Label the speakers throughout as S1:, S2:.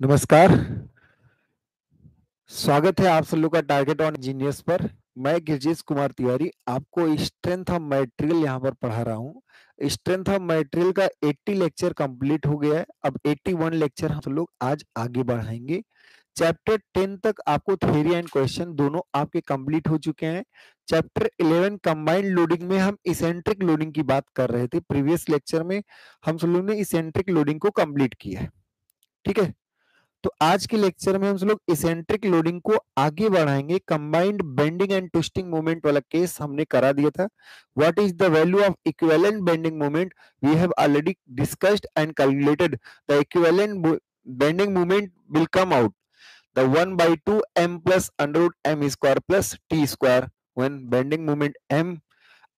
S1: नमस्कार। स्वागत है आप सब लोग का टारगेट ऑन इंजीनियर्स पर। मैं गिरजेश कुमार तिवारी आपको स्ट्रेंथ ऑफ़ मटेरियल यहाँ पर पढ़ा रहा हूँ। स्ट्रेंथ ऑफ़ मटेरियल का 80 लेक्चर कंप्लीट हो गया है। अब 81 लेक्चर हम लोग आज आगे बढ़ाएँगे। चैप्टर 10 तक आपको थ्योरी एंड क्वेश्चन दोनों आपके कंप्लीट हो चुके हैं। चैप्टर 11 कंबाइंड लोडिंग में हम इसेंट्रिक लोडिंग की बात कर रहे थे। प्रीवियस लेक्चर में हम सब लोग ने इसेंट्रिक लोडिंग को कंप्लीट किया है। ठीक है? तो आज के लेक्चर में हम लोग इसेंट्रिक लोडिंग को आगे बढ़ाएँगे। Combined bending and twisting moment वाला केस हमने करा दिया था। What is the value of equivalent bending moment we have already discussed and calculated the equivalent bending moment will come out the 1 by 2 m plus under root m square plus t square when bending moment m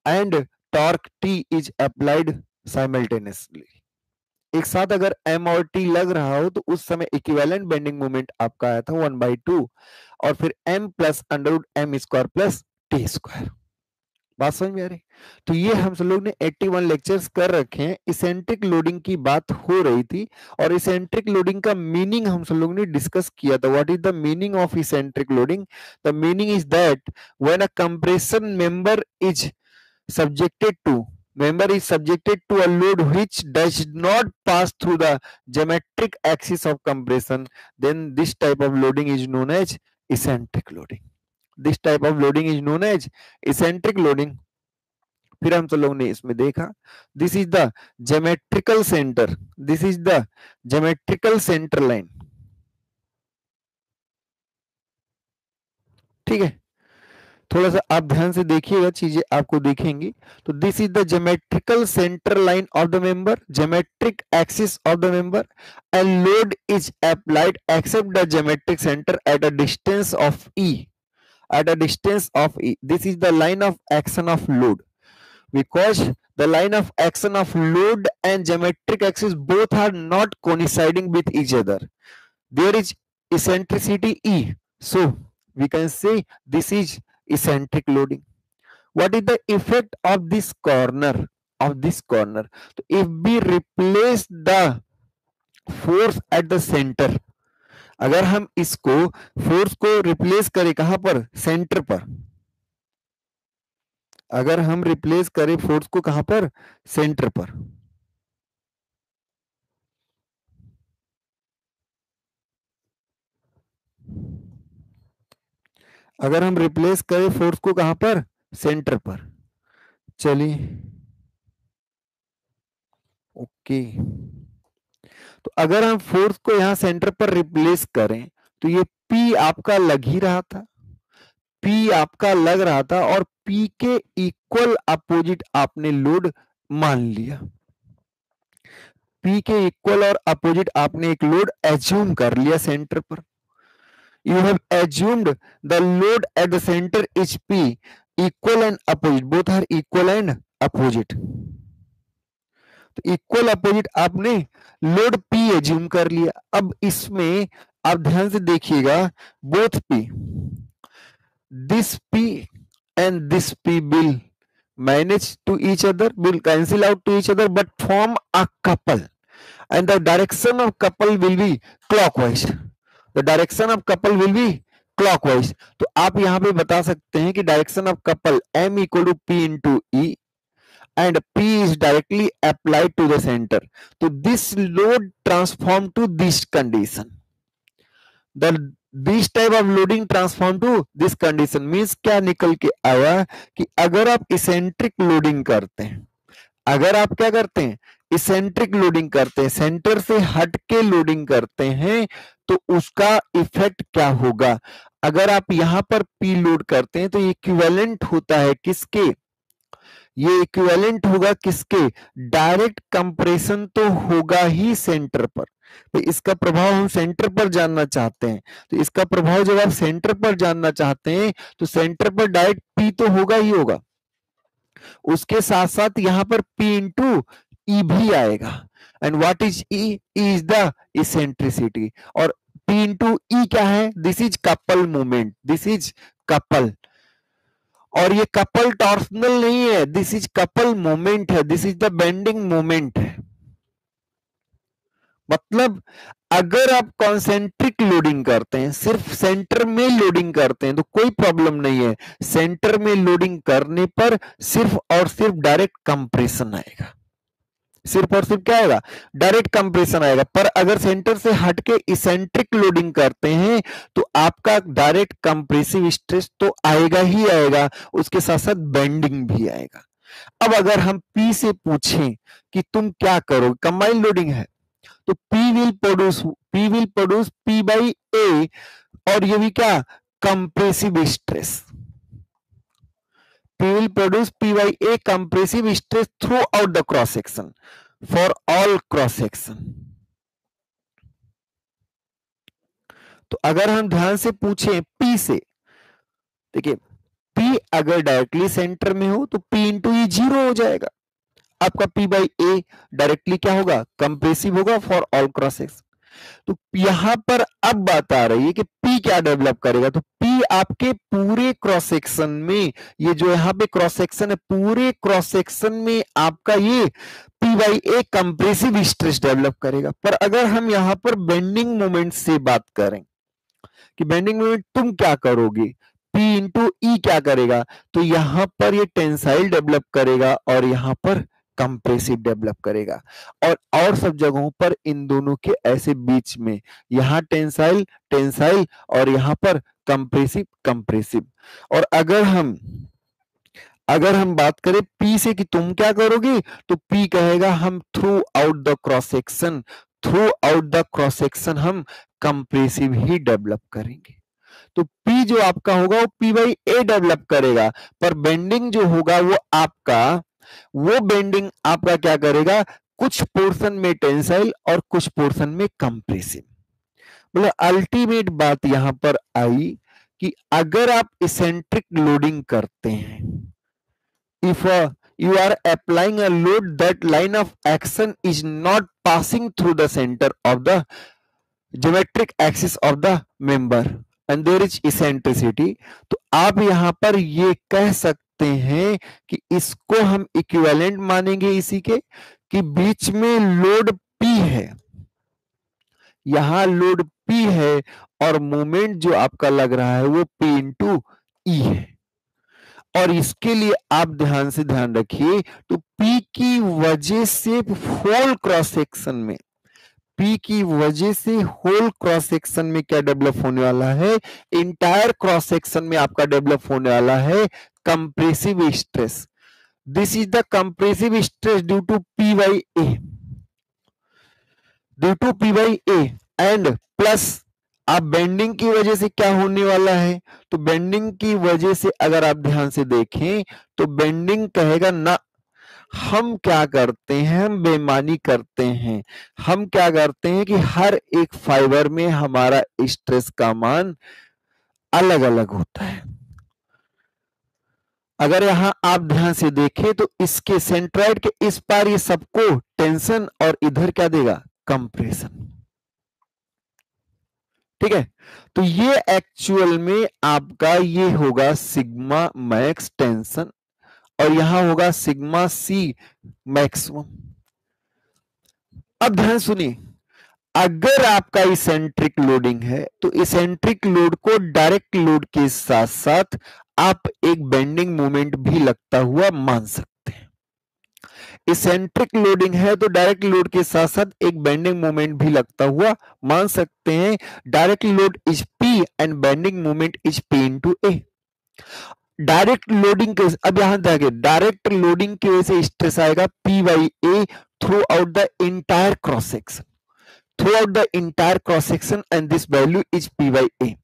S1: and torque t is applied simultaneously. एक साथ अगर M और T लग रहा हो तो उस समय इक्विवेलेंट बेंडिंग मोमेंट आपका आया था वन बाई टू और फिर m plus under M square plus T square बात समझ में आ रही? तो ये हम सब लोग ने 81 लेक्चर्स कर रखे हैं। इसेंट्रिक लोडिंग की बात हो रही थी और इसेंट्रिक लोडिंग का मीनिंग हम सब लोग ने डिस्कस किया था। What is the meaning of eccentric loading the meaning is that when a compression member is subjected to member is subjected to a load which does not pass through the geometric axis of compression then this type of loading is known as eccentric loading this type of loading is known as eccentric loading फिर हम सब लोग ने इसमें देखा this is the geometrical centre this is the geometrical centre line ठीक है थोड़ा सा आप ध्यान से देखिएगा, चीज़ें आपको देखेंगी। तो this is the geometrical centre line of the member geometric axis of the member and load is applied except the geometric centre at a distance of E at a distance of E this is the line of action of load because the line of action of load and geometric axis both are not coinciding with each other there is eccentricity E so we can see this is eccentric loading what is the effect of this corner of this corner तो if we replace the force at the centre अगर हम इसको force को replace करें कहाँ पर? Centre पर। अगर हम रिप्लेस करें फोर्स को कहाँ पर? सेंटर पर। अगर हम रिप्लेस करें फोर्स को कहाँ पर? सेंटर पर। चलिए। ओके तो अगर हम फोर्स को यहाँ सेंटर पर रिप्लेस करें तो ये पी आपका लग ही रहा था। पी आपका लग रहा था और पी के इक्वल अपोजिट आपने लोड मान लिया। पी के इक्वल और अपोजिट आपने एक लोड एज्यूम कर लिया सेंटर पर। You have assumed the load at the centre is P equal and opposite both are equal and opposite तो इक्वल अपोजिट आपने लोड पी एज्यूम कर लिया। अब इसमें आप ध्यान से देखिएगा both P this P and this P will manage to each other will cancel out to each other but form a couple and the direction of couple will be clockwise the direction of couple will be clockwise तो आप यहाँ पे बता सकते हैं कि direction of couple M equal to P into and P is directly applied to the centre तो this load transform to this condition the this type of loading transform to this condition means क्या निकल के आया कि अगर आप eccentric loading करते हैं, अगर आप क्या करते हैं इसेंट्रिक लोडिंग करते हैं सेंटर से हट के लोडिंग करते हैं तो उसका इफ़ेक्ट क्या होगा? अगर आप यहाँ पर पी लोड करते हैं तो इक्विवेलेंट होता है किसके? ये इक्विवेलेंट होगा किसके? डायरेक्ट कंप्रेशन तो होगा ही सेंटर पर। तो इसका प्रभाव हम सेंटर पर जानना चाहते हैं। तो इसका प्रभाव जब आप सेंटर पर जानना चाहते हैं तो सेंटर पर डायरेक्ट पी तो होगा ही होगा। उसके साथ साथ यहाँ पर पी इंटू ई भी आएगा। And what is E is the eccentricity और पी इंटू ई क्या है? This is couple movement this is couple और ये कपल टॉर्सनल नहीं है. दिस इज़ कपल मोमेंट है. This is the bending moment है। मतलब अगर आप कॉन्सेंट्रिक लोडिंग करते हैं, सिर्फ़ सेंटर में लोडिंग करते हैं तो कोई प्रॉब्लम नहीं है। सेंटर में लोडिंग करने पर सिर्फ़ और सिर्फ़ डायरेक्ट कंप्रेशन आएगा। सिर्फ़ और सिर्फ़ क्या आएगा? डायरेक्ट कंप्रेशन आएगा। पर अगर सेंटर से हटके इसेंट्रिक लोडिंग करते हैं तो आपका डायरेक्ट कंप्रेसिव स्ट्रेस तो आएगा ही आएगा। उसके साथ साथ बेंडिंग भी आएगा। अब अगर हम पी से पूछें कि तुम क्या करो कंबाइंड लोडिंग है। तो P will produce P will produce P by A और ये भी क्या? Compressive stress P will produce P by A compressive stress throughout the cross section for all cross section तो अगर हम ध्यान से पूछे पी से, देखिए पी अगर डायरेक्टली सेंटर में हो तो पी इंटू ई ज़ीरो हो जाएगा। आपका पी बाई ए डायरेक्टली क्या होगा? कंप्रेसिव होगा फॉर ऑल क्रॉस सेक्शन तो यहाँ पर अब बात आ रही है कि पी क्या डेवलप करेगा? तो पी आपके पूरे क्रॉस सेक्शन में, ये जो यहाँ पे क्रॉस सेक्शन है, पूरे क्रॉस सेक्शन में आपका ये P by A compressive stress develop करेगा। पर अगर हम यहाँ पर बेंडिंग मोमेंट से बात करें, कि बेंडिंग मोमेंट तुम क्या करोगे? पी इंटू ई क्या करेगा? तो यहाँ पर ये टेंसाइल डेवलप करेगा और यहाँ पर कंप्रेसिव डेवलप करेगा। और और सब जगहों पर इन दोनों के ऐसे बीच में, यहाँ टेंसाइल टेंसाइल और यहाँ पर कंप्रेसिव कंप्रेसिव और अगर हम अगर हम बात करें पी से कि तुम क्या करोगे तो पी कहेगा हम throughout the cross section throughout the cross section हम कंप्रेसिव ही डेवलप करेंगे। तो पी जो आपका होगा वो पी बाई ए डेवलप करेगा, पर बेंडिंग जो होगा वो आपका वो बेंडिंग आपका क्या करेगा? कुछ पोर्शन में टेंसाइल और कुछ पोर्शन में कंप्रेसिव मतलब अल्टीमेट बात यहाँ पर आई कि अगर आप इसेंट्रिक लोडिंग करते हैं if you are applying a load that line of action is not passing through the centre of the geometric axis of the member and there is eccentricity तो आप यहाँ पर ये कह सकते सकते हैं कि इसको हम इक्विवेलेंट मानेंगे इसी के कि बीच में लोड पी है। यहाँ लोड पी है और मोमेंट जो आपका लग रहा है वो पी इंटू ई है। और इसके लिए आप ध्यान से ध्यान रखिए तो पी की वजह से होल क्रॉस सेक्शन में पी की वजह से होल क्रॉस सेक्शन में क्या डेवलप होने वाला है? इंटायर क्रॉस सेक्शन में आपका डेवलप होने वाला है compressive stress. This is the compressive stress due to P by A. Due to P by A and plus आप बेंडिंग की वजह से क्या होने वाला है तो बेंडिंग की वजह से अगर आप ध्यान से देखें तो बेंडिंग कहेगा ना, हम क्या करते हैं, हम बेमानी करते हैं हम क्या करते हैं कि हर एक फाइबर में हमारा स्ट्रेस का मान अलग अलग होता है अगर यहाँ आप ध्यान से देखें तो इसके सेंट्राइड के इस पार ये सबको टेंशन और इधर क्या देगा? कंप्रेशन ठीक है? तो ये एक्चुअल में आपका ये होगा सिग्मा मैक्स टेंशन और यहाँ होगा सिग्मा सी मैक्सिमम अब ध्यान सुनिए। अगर आपका इसेंट्रिक लोडिंग है तो इसेंट्रिक लोड को डायरेक्ट लोड के साथ साथ आप एक बेंडिंग मोमेंट भी लगता हुआ मान सकते हैं। इसेंट्रिक लोडिंग है तो डायरेक्ट लोड के साथ साथ एक बेंडिंग मोमेंट भी लगता हुआ मान सकते हैं। Direct load is P and bending moment is P into A direct loading के, अब यहाँ देखिए डायरेक्ट लोडिंग की वजह से स्ट्रेस आएगा P by A throughout the entire cross section throughout the entire cross section and this value is P by A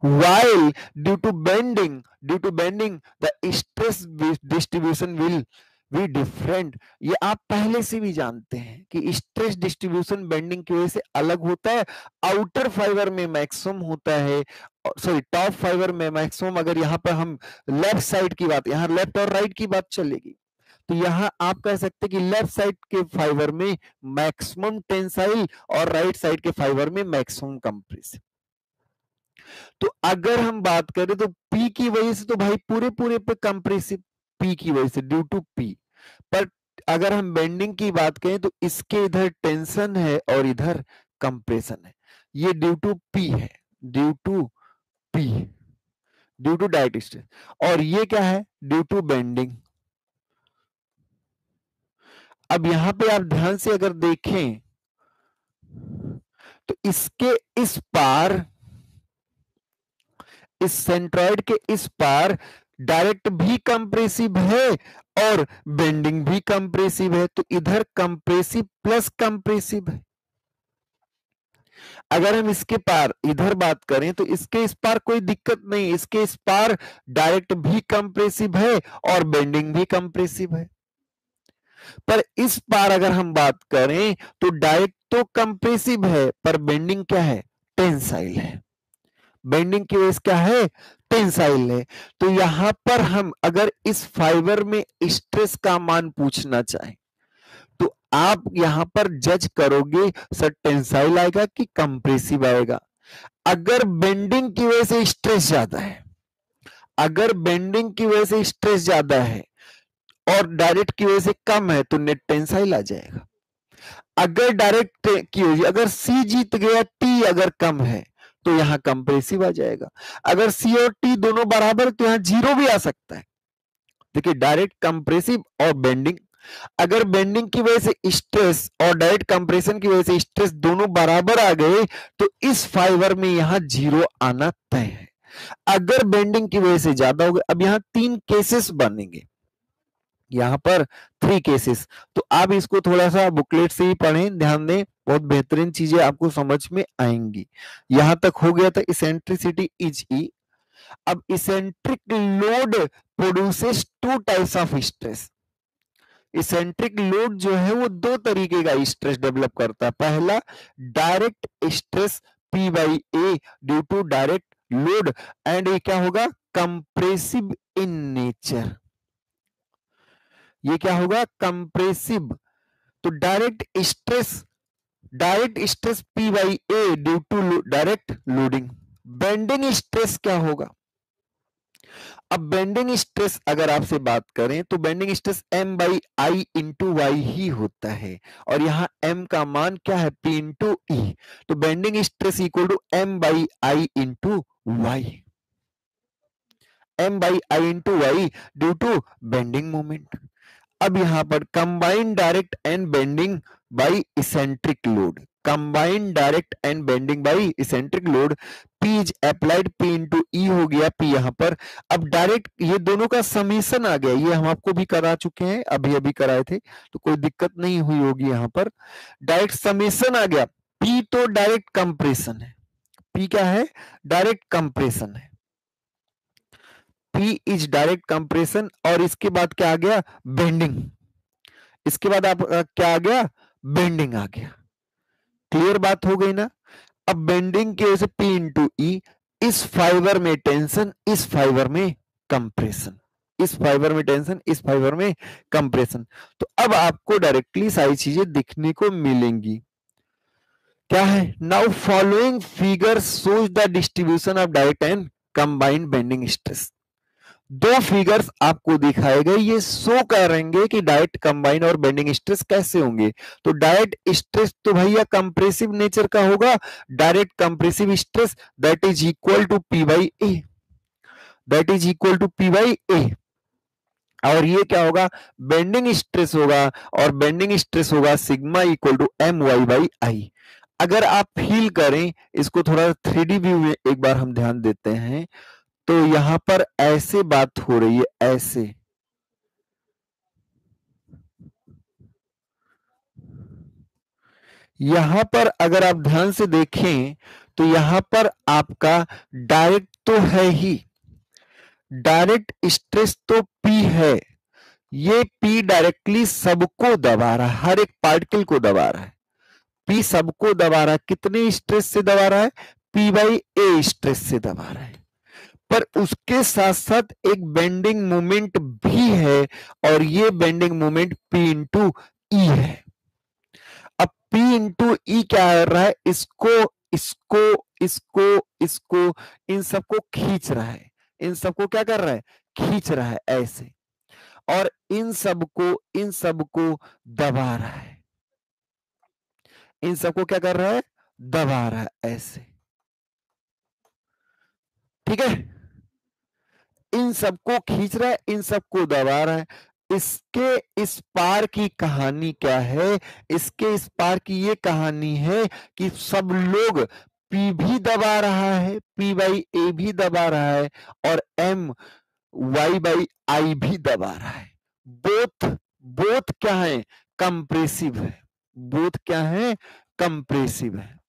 S1: while due to bending, due to bending, the stress distribution will भी different ये आप पहले से भी जानते हैं कि stress distribution bending की वजह से अलग होता है आउटर फाइबर में मैक्सिमम होता है सॉरी टॉप फाइबर में मैक्सिमम अगर यहाँ पर हम लेफ़्ट साइड की बात, यहाँ लेफ़्ट और राइट की बात चलेगी तो यहाँ आप कह सकते हैं कि लेफ़्ट साइड के फाइबर में मैक्सिमम टेंसाइल और राइट साइड के फाइबर में मैक्सिमम कंप्रेसिव तो अगर हम बात करें तो पी की वजह से तो भाई पूरे पूरे पे कंप्रेसिव पी की वजह से ड्यू टू पी पर अगर हम बेंडिंग की बात करें तो इसके इधर टेंशन है और इधर कंप्रेशन है। ये ड्यू टू पी है due to P due to diet stress और ये क्या है? ड्यू टू बेंडिंग अब यहाँ पे आप ध्यान से अगर देखें तो इसके इस पार इस सेंट्रॉइड के इस पार डायरेक्ट भी कंप्रेसिव है और बेंडिंग भी कंप्रेसिव है तो इधर कंप्रेसिव प्लस कंप्रेसिव है। अगर हम इसके पार इधर बात करें तो इसके इस पार कोई दिक्कत नहीं, इसके इस पार डायरेक्ट भी कंप्रेसिव है और बेंडिंग भी कंप्रेसिव है। पर इस पार अगर हम बात करें तो डायरेक्ट तो कंप्रेसिव है, पर बेंडिंग क्या है? टेंसाइल है। बेंडिंग की वजह क्या है? टेंसाइल है। तो यहाँ पर हम अगर इस फाइबर में स्ट्रेस का मान पूछना चाहें तो आप यहाँ पर जज करोगे सर टेंसाइल आएगा कि कंप्रेसिव आएगा? अगर बेंडिंग की वजह से स्ट्रेस ज़्यादा है, अगर बेंडिंग की वजह से स्ट्रेस ज़्यादा है और डायरेक्ट की वजह से कम है तो नेट टेंसाइल आ जाएगा। अगर डायरेक्ट की वजह अगर सी जीत गया टी अगर कम है तो यहाँ कंप्रेसिव आ जाएगा। अगर सी और टी दोनों बराबर तो यहाँ ज़ीरो भी आ सकता है। देखिए डायरेक्ट कंप्रेसिव और बेंडिंग अगर बेंडिंग की वजह से स्ट्रेस और डायरेक्ट कंप्रेशन की वजह से स्ट्रेस दोनों बराबर आ गए तो इस फाइबर में यहाँ ज़ीरो आना तय है। अगर बेंडिंग की वजह से ज़्यादा हो गया, अब यहाँ तीन केसेस बनेंगे। यहाँ पर थ्री केसेस तो आप इसको थोड़ा सा बुकलेट से ही पढ़ें, ध्यान दें, बहुत बेहतरीन चीज़ें आपको समझ में आएँगी। यहाँ तक हो गया था इसेंट्रिसिटी इज़ ई अब eccentric load produces two types of stress eccentric load जो है वो दो तरीके का स्ट्रेस डेवलप करता है। पहला direct stress P by A due to direct load and ये क्या होगा? कंप्रेसिव इन नेचर ये क्या होगा? कंप्रेसिव तो direct stress direct stress P by A due to direct loading bending stress क्या होगा? अब बेंडिंग स्ट्रेस अगर आपसे बात करें तो bending stress M by I into Y ही होता है। और यहाँ एम का मान क्या है? पी इंटू ई तो bending stress equal to M by I into Y M by I into Y due to bending moment अब यहाँ पर combined direct and bending by eccentric load combined direct and bending by eccentric load P is applied P into E हो गया P यहाँ पर. अब direct ये दोनों का समीशन आ गया। ये हम आपको भी करा चुके हैं। अभी अभी कराए थे तो कोई दिक्कत नहीं हुई होगी यहाँ पर. डायरेक्ट समीशन आ गया। पी तो डायरेक्ट कंप्रेशन है। पी क्या है? डायरेक्ट कंप्रेशन है। P इज़ डायरेक्ट कंप्रेशन और इसके बाद क्या आ गया? बेंडिंग इसके बाद आप क्या आ गया? बेंडिंग आ गया। क्लियर बात हो गई ना? अब बेंडिंग की वजह से P इंटू ई इस फाइबर में टेंशन इस फाइबर में कंप्रेशन इस फाइबर में टेंशन इस फाइबर में कंप्रेशन तो अब आपको डायरेक्टली सारी चीज़ें दिखने को मिलेंगी। क्या है? Now following figure shows the distribution of direct and combined bending stress दो फिगर्स आपको दिखाए गए, ये शो करेंगे कि डायरेक्ट कंबाइन और बेंडिंग स्ट्रेस कैसे होंगे। तो डायरेक्ट स्ट्रेस तो भैया कंप्रेसिव नेचर का होगा direct compressive stress that is equal to P by A that is equal to P by A और ये क्या होगा? बेंडिंग स्ट्रेस होगा और बेंडिंग स्ट्रेस होगा sigma equal to M Y by I अगर आप फील करें, इसको थोड़ा थ्री डी व्यू में एक बार हम ध्यान देते हैं। तो यहाँ पर ऐसे बात हो रही है, ऐसे। यहाँ पर अगर आप ध्यान से देखें तो यहाँ पर आपका डायरेक्ट तो है ही। डायरेक्ट स्ट्रेस तो पी है। ये पी डायरेक्टली सबको दबा रहा है, हर एक पार्टिकल को दबा रहा है। पी सबको दबा रहा है, कितने स्ट्रेस से दबा रहा है? पी बाई ए स्ट्रेस से दबा रहा है। पर उसके साथ साथ एक बेंडिंग मोमेंट भी है और ये bending moment P into E है। अब P इंटू ई क्या कर रहा है? इसको इसको इसको इसको इन सबको खींच रहा है। इन सबको क्या कर रहा है? खींच रहा है ऐसे। और इन सबको इन सबको दबा रहा है। इन सबको क्या कर रहा है? दबा रहा है ऐसे। ठीक है? इन सबको खींच रहा है, इन सबको दबा रहा है। इसके इस पार की कहानी क्या है? इसके इस पार की ये कहानी है कि सब लोग पी भी दबा रहा है, पी बाई ए भी दबा रहा है और एम वाई बाई आई भी दबा रहा है। बोथ बोथ क्या है? कंप्रेसिव है। बोथ क्या है? कंप्रेसिव है।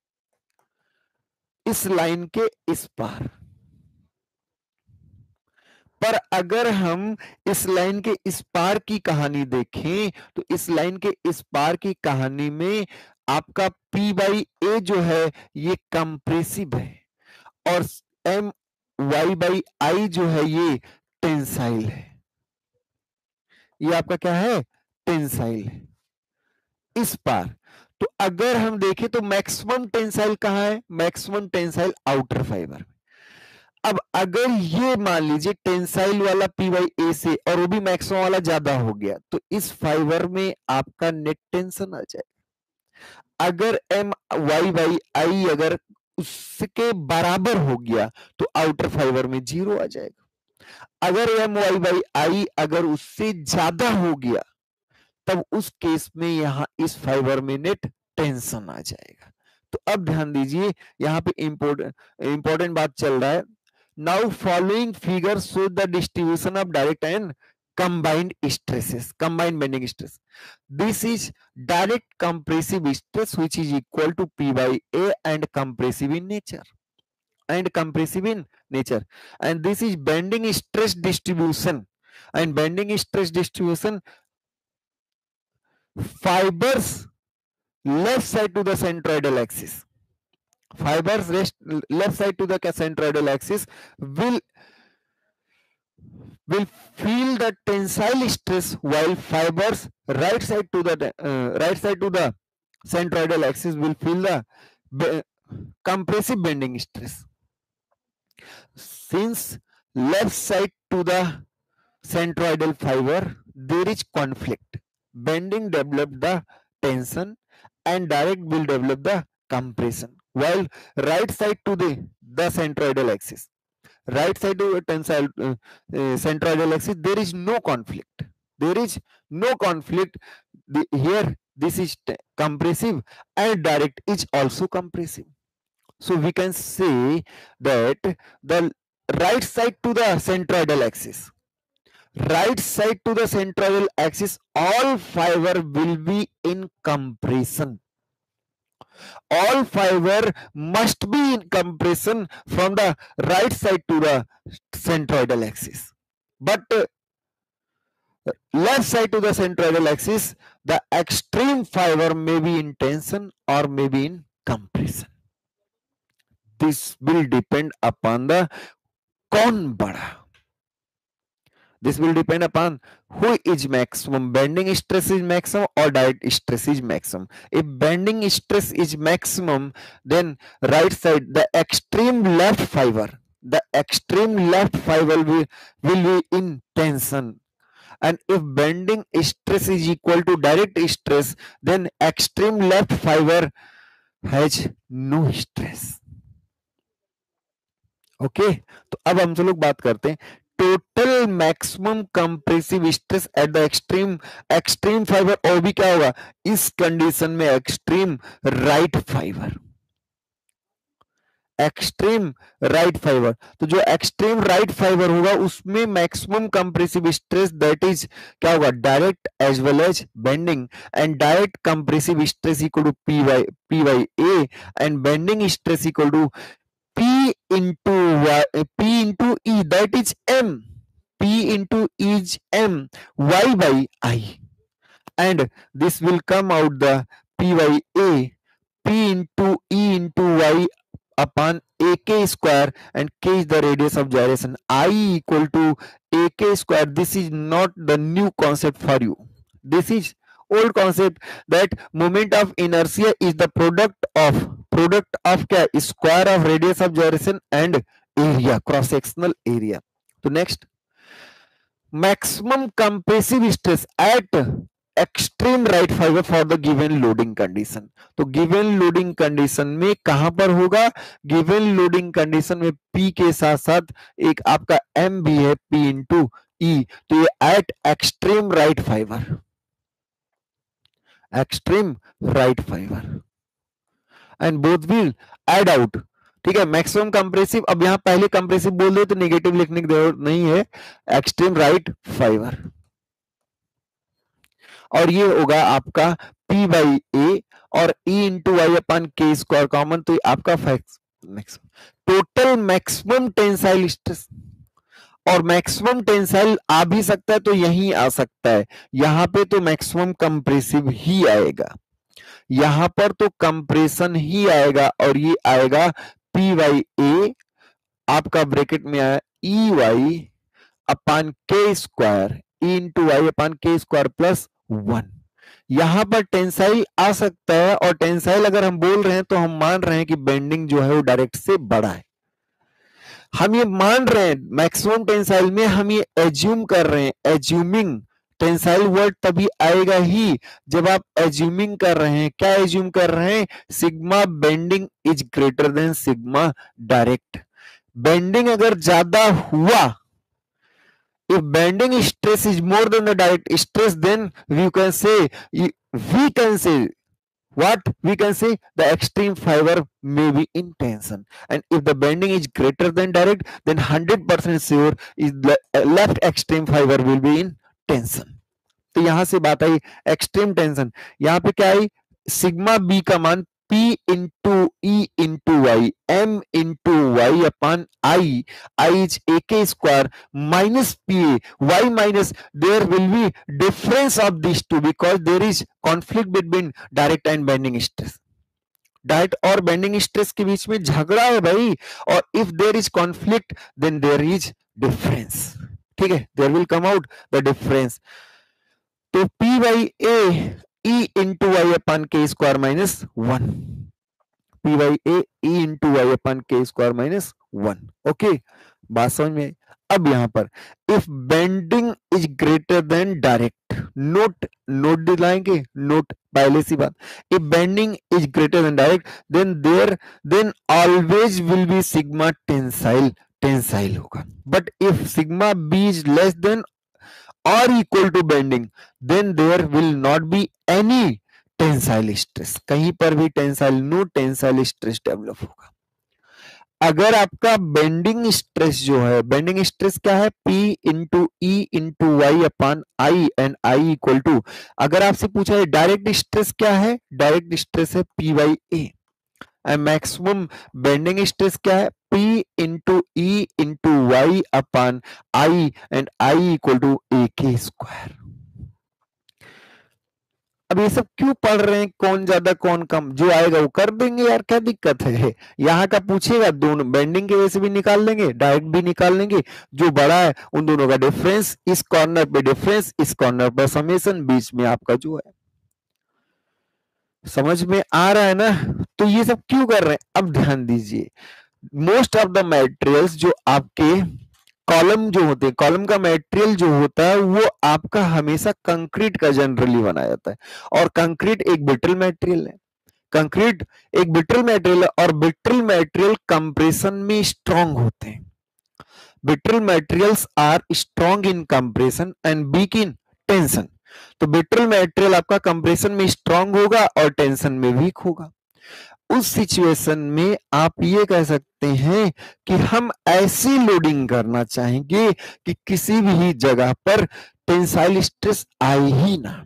S1: इस लाइन के इस पार। पर अगर हम इस लाइन के इस पार की कहानी देखें तो इस लाइन के इस पार की कहानी में आपका P बाई ए जो है, ये कंप्रेसिव है और एम वाई बाई आई जो है, ये टेंसाइल है। ये आपका क्या है? टेंसाइल है। इस पार। तो अगर हम देखें तो मैक्सिमम टेंसाइल कहाँ है? मैक्सिमम टेंसाइल आउटर फाइबर में। अब अगर ये मान लीजिए टेंसाइल वाला पी वाई ए से और वो भी मैक्सिमम वाला ज़्यादा हो गया तो इस फाइबर में आपका नेट टेंशन आ जाएगा। अगर एम वाई वाई आई अगर उसके बराबर हो गया तो आउटर फाइबर में ज़ीरो आ जाएगा। अगर एम वाई वाई आई अगर उससे ज़्यादा हो गया, तब उस केस में यहाँ इस फाइबर में नेट टेंशन आ जाएगा। तो अब ध्यान दीजिए, यहाँ पे इंपोर्टेंट इंपॉर्टेंट बात चल रहा है। Now following figure show the distribution of direct and combined stresses, combined bending stress. This is direct compressive stress which is equal to P by A and compressive in nature. And compressive in nature. And this is bending stress distribution. And bending stress distribution fibers left side to the centroidal axis fibers rest left side to the centroidal axis will will feel the tensile stress while fibers right side to the uh, right side to the centroidal axis will feel the be compressive bending stress. Since left side to the centroidal fiber there is conflict. Bending develop the tension and direct will develop the compression while right side to the the centroidal axis. Right side to the tensile uh, uh, centroidal axis there is no conflict. There is no conflict. The, here this is compressive and direct is also compressive. So we can say that the right side to the centroidal axis right side to the centroidal axis all fiber will be in compression all fiber must be in compression from the right side to the centroidal axis. But uh, left side to the centroidal axis the extreme fiber may be in tension or may be in compression. This will depend upon the cone bada. This will depend upon who is maximum bending stress is maximum or direct stress is maximum if bending stress is maximum then right side the extreme left fiber the extreme left fiber will, will be in tension and if bending stress is equal to direct stress then extreme left fiber has no stress okay okay? तो अब हम लोग बात करते हैं total maximum compressive stress at the extreme extreme fibre और भी क्या होगा? इस कंडीशन में extreme right fibre extreme right fibre तो जो एक्सट्रीम राइट फाइबर होगा, उसमें maximum compressive stress that is क्या होगा? Direct as well as bending and direct compressive stress equal to P by P by A and bending stress equal to P into y, eh, P into E that is M. P into E is M y by I. And this will come out the P by A. P into E into Y upon AK square and K is the radius of gyration. I equal to AK square. This is not the new concept for you. This is old concept that moment of inertia is the product of product of क्या square of radius of gyration and area cross sectional area. तो next. Maximum compressive stress at extreme right fibre for the given loading condition तो given loading condition में कहाँ पर होगा? Given loading condition में P के साथ साथ एक आपका एम भी है पी इंटू ई तो ये at extreme right fibre extreme right fibre and both will add out ठीक है? मैक्सिमम कंप्रेसिव अब यहाँ पहले कंप्रेसिव बोल दो तो नेगेटिव लिखने की ज़रूरत नहीं है। एक्सट्रीम राइट फाइबर और ये होगा आपका P बाई ए और E इंटू वाई अपन के स्क्वायर कॉमन तो आपका टोटल मैक्सिमम टेंसाइल स्ट्रेस और मैक्सिमम टेंसाइल आ भी सकता है तो यही आ सकता है। यहाँ पे तो मैक्सिमम कंप्रेसिव ही आएगा। यहाँ पर तो कंप्रेशन ही आएगा और ये आएगा पी वाई ए आपका ब्रैकेट में आया E Y upon K square E into Y upon K square plus one यहाँ पर टेंसाइल आ सकता है और टेंसाइल अगर हम बोल रहे हैं तो हम मान रहे हैं कि बेंडिंग जो है वो डायरेक्ट से बड़ा है। हम ये मान रहे हैं मैक्सिमम टेंसाइल में हम ये एज्यूम कर रहे हैं एज्यूमिंग टेंसाइल वर्ड तभी आएगा ही जब आप एज्यूमिंग कर रहे हैं क्या एज्यूम कर रहे हैं sigma bending is greater than sigma direct bending अगर ज़्यादा हुआ if bending stress is more than the direct stress then we can say we can say what we can say the extreme fiber may be in tension and if the bending is greater than direct then 100% sure is the left extreme fiber will be in tension तो यहाँ से बात आई extreme tension यहाँ पे क्या आई? Sigma B का मान P into E into Y M into Y upon I I is A k square minus P A Y minus there will be difference of this two because there is conflict between direct and bending stress direct और bending stress के बीच में झगड़ा है भाई और if there is conflict then there is difference ठीक है there will come out the difference तो P Y A y upon k square minus 1 p by a e into y upon k square minus 1 okay बात समझ में अब यहाँ पर if bending is greater than direct note note दिलाएँगे note पहले सी बात. If bending is greater than direct then there then always will be sigma tensile tensile होगा। But if sigma B is less than or equal to bending, then there will not be any tensile stress कहीं पर भी tensile no tensile stress develop होगा। अगर आपका bending stress जो है bending stress क्या है? P into E into Y upon I and I equal to अगर आपसे पूछा है डायरेक्ट स्ट्रेस क्या है? डायरेक्ट स्ट्रेस है P by A maximum bending stress क्या है? P into E into Y upon I and I equal to A K square अब ये सब क्यों पढ़ रहे हैं? कौन ज़्यादा, कौन कम? जो आएगा वो कर देंगे यार, क्या दिक्कत है? यहाँ का पूछेगा, दोनों बेंडिंग के वजह से भी निकाल लेंगे डायरेक्ट भी निकाल लेंगे। जो बड़ा है, उन दोनों का डिफरेंस इस कॉर्नर पे डिफरेंस इस कॉर्नर पर समेशन बीच में आपका जो है। समझ में आ रहा है ना? तो ये सब क्यों कर रहे हैं? अब ध्यान दीजिए। मोस्ट ऑफ़ द मेटेरियल्स जो आपके कॉलम जो होते हैं कॉलम का मेटेरियल जो होता है, वो आपका हमेशा कंक्रीट का जनरली बनाया जाता है। और कंक्रीट एक बिटल मेटेरियल है। कंक्रीट एक बिटल मेटेरियल है और बिटल मेटेरियल कंप्रेशन में स्ट्रांग होते हैं। Brittle materials are strong in compression and weak in tension तो बिटल मेटेरियल आपका कंप्रेशन में स्ट्रांग होगा और टेंशन में वीक होगा। उस सिचुएशन में आप ये कह सकते हैं कि हम ऐसी लोडिंग करना चाहेंगे कि किसी भी जगह पर टेंसाइल स्ट्रेस आए ही ना।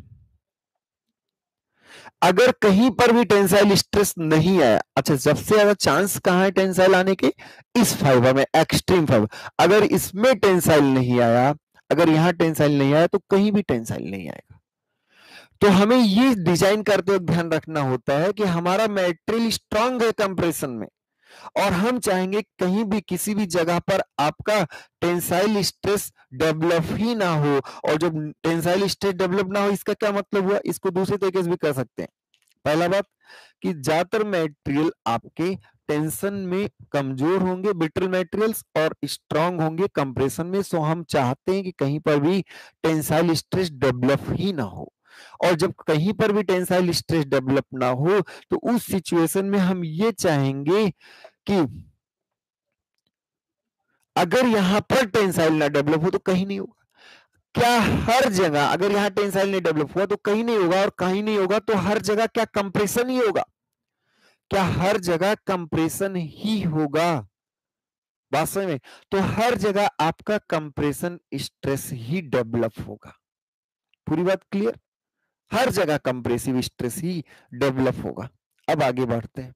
S1: अगर कहीं पर भी टेंसाइल स्ट्रेस नहीं आया अच्छा सबसे ज़्यादा चांस कहाँ है टेंसाइल आने के? इस फाइबर में एक्सट्रीम फाइबर अगर इसमें टेंसाइल नहीं आया, अगर यहाँ टेंसाइल नहीं आया तो कहीं भी टेंसाइल नहीं आएगा। तो हमें ये डिज़ाइन करते वक्त ध्यान रखना होता है कि हमारा मेटेरियल स्ट्रांग है कंप्रेशन में। और हम चाहेंगे कहीं भी किसी भी जगह पर आपका टेंसाइल स्ट्रेस डेवलप ही ना हो। और जब टेंसाइल स्ट्रेस डेवलप ना हो, इसका क्या मतलब हुआ? इसको दूसरे तरीके से भी कर सकते हैं। पहला बात कि ज़्यादातर मेटेरियल आपके टेंशन में कमज़ोर होंगे ब्रिटल मटेरियल्स, और स्ट्रांग होंगे कंप्रेशन में। सो हम चाहते हैं कि कहीं पर भी टेंसाइल स्ट्रेस डेवलप ही ना हो। और जब कहीं पर भी टेंसाइल स्ट्रेस डेवलप ना हो तो उस सिचुएशन में हम ये चाहेंगे कि अगर यहाँ पर टेंसाइल ना डेवलप हो तो कहीं नहीं होगा। क्या हर जगह, अगर यहाँ टेंसाइल नहीं डेवलप हुआ तो कहीं नहीं होगा और कहीं नहीं होगा तो हर जगह क्या कंप्रेशन ही होगा? क्या हर जगह कंप्रेशन ही होगा? वास्तव में तो हर जगह आपका कंप्रेशन स्ट्रेस ही डेवलप होगा। पूरी बात क्लियर? हर जगह कंप्रेसिव स्ट्रेस ही डेवलप होगा। अब आगे बढ़ते हैं।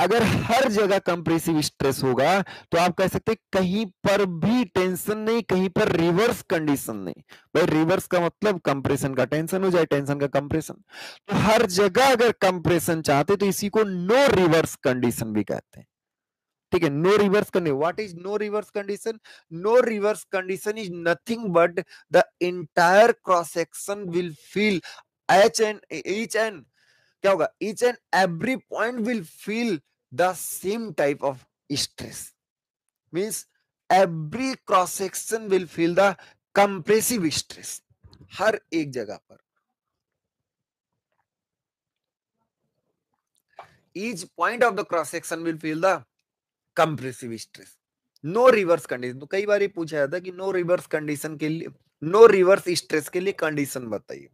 S1: अगर हर जगह कंप्रेसिव स्ट्रेस होगा तो आप कह सकते हैं कहीं पर भी टेंशन नहीं, कहीं पर रिवर्स कंडीशन नहीं। भाई रिवर्स का मतलब कंप्रेशन का टेंशन हो जाए टेंशन का कंप्रेशन तो हर जगह अगर कंप्रेशन चाहते तो इसी को नो रिवर्स कंडीशन भी कहते हैं। ठीक है no reverse condition what is no reverse condition no reverse condition is nothing but the entire cross section will feel each and each and क्या होगा? Each and every point will feel the same type of stress means every cross section will feel the compressive stress हर एक जगह पर। Each point of the cross section will feel the compressive stress. No reverse condition तो कई बार ये पूछा जाता है कि नो रिवर्स कंडीशन के लिए नो रिवर्स स्ट्रेस के लिए कंडीशन बताइए।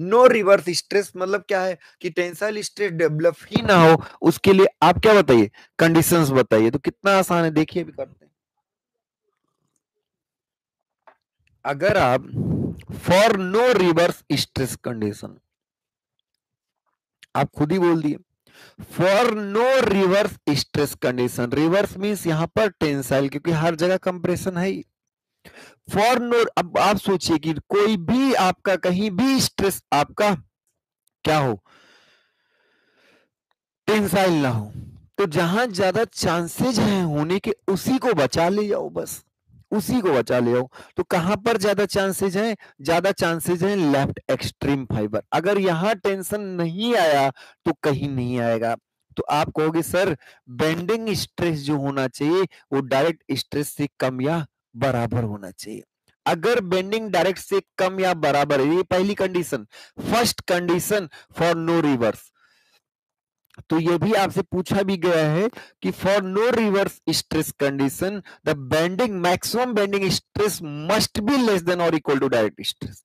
S1: नो रिवर्स स्ट्रेस मतलब क्या है कि टेंसाइल स्ट्रेस डेवलप ही ना हो, उसके लिए आप क्या बताइए? कंडीशंस बताइए। तो कितना आसान है, देखिए अभी करते हैं। अगर आप for no reverse stress condition आप खुद ही बोल दिए। For no reverse stress condition reverse means यहाँ पर टेंसाइल क्योंकि हर जगह कंप्रेशन है फॉर नो अब आप सोचिए कि कोई भी आपका, कहीं भी स्ट्रेस आपका, क्या हो? टेंसाइल ना हो। तो जहाँ ज़्यादा चांसेज हैं होने के, उसी को बचा ले जाओ बस। उसी को बचा ले जाओ तो कहाँ पर ज़्यादा चांसेज हैं? ज़्यादा चांसेज हैं लेफ़्ट एक्सट्रीम फाइबर अगर यहाँ टेंशन नहीं आया तो कहीं नहीं आएगा। तो आप कहोगे, सर बेंडिंग स्ट्रेस जो होना चाहिए, वो डायरेक्ट स्ट्रेस से कम या बराबर होना चाहिए। अगर बेंडिंग डायरेक्ट से कम या बराबर है, ये पहली condition first condition for no reverse तो ये भी आपसे पूछा भी गया है कि for no reverse stress condition the bending maximum bending stress must be less than और इक्वल टू डायरेक्ट स्ट्रेस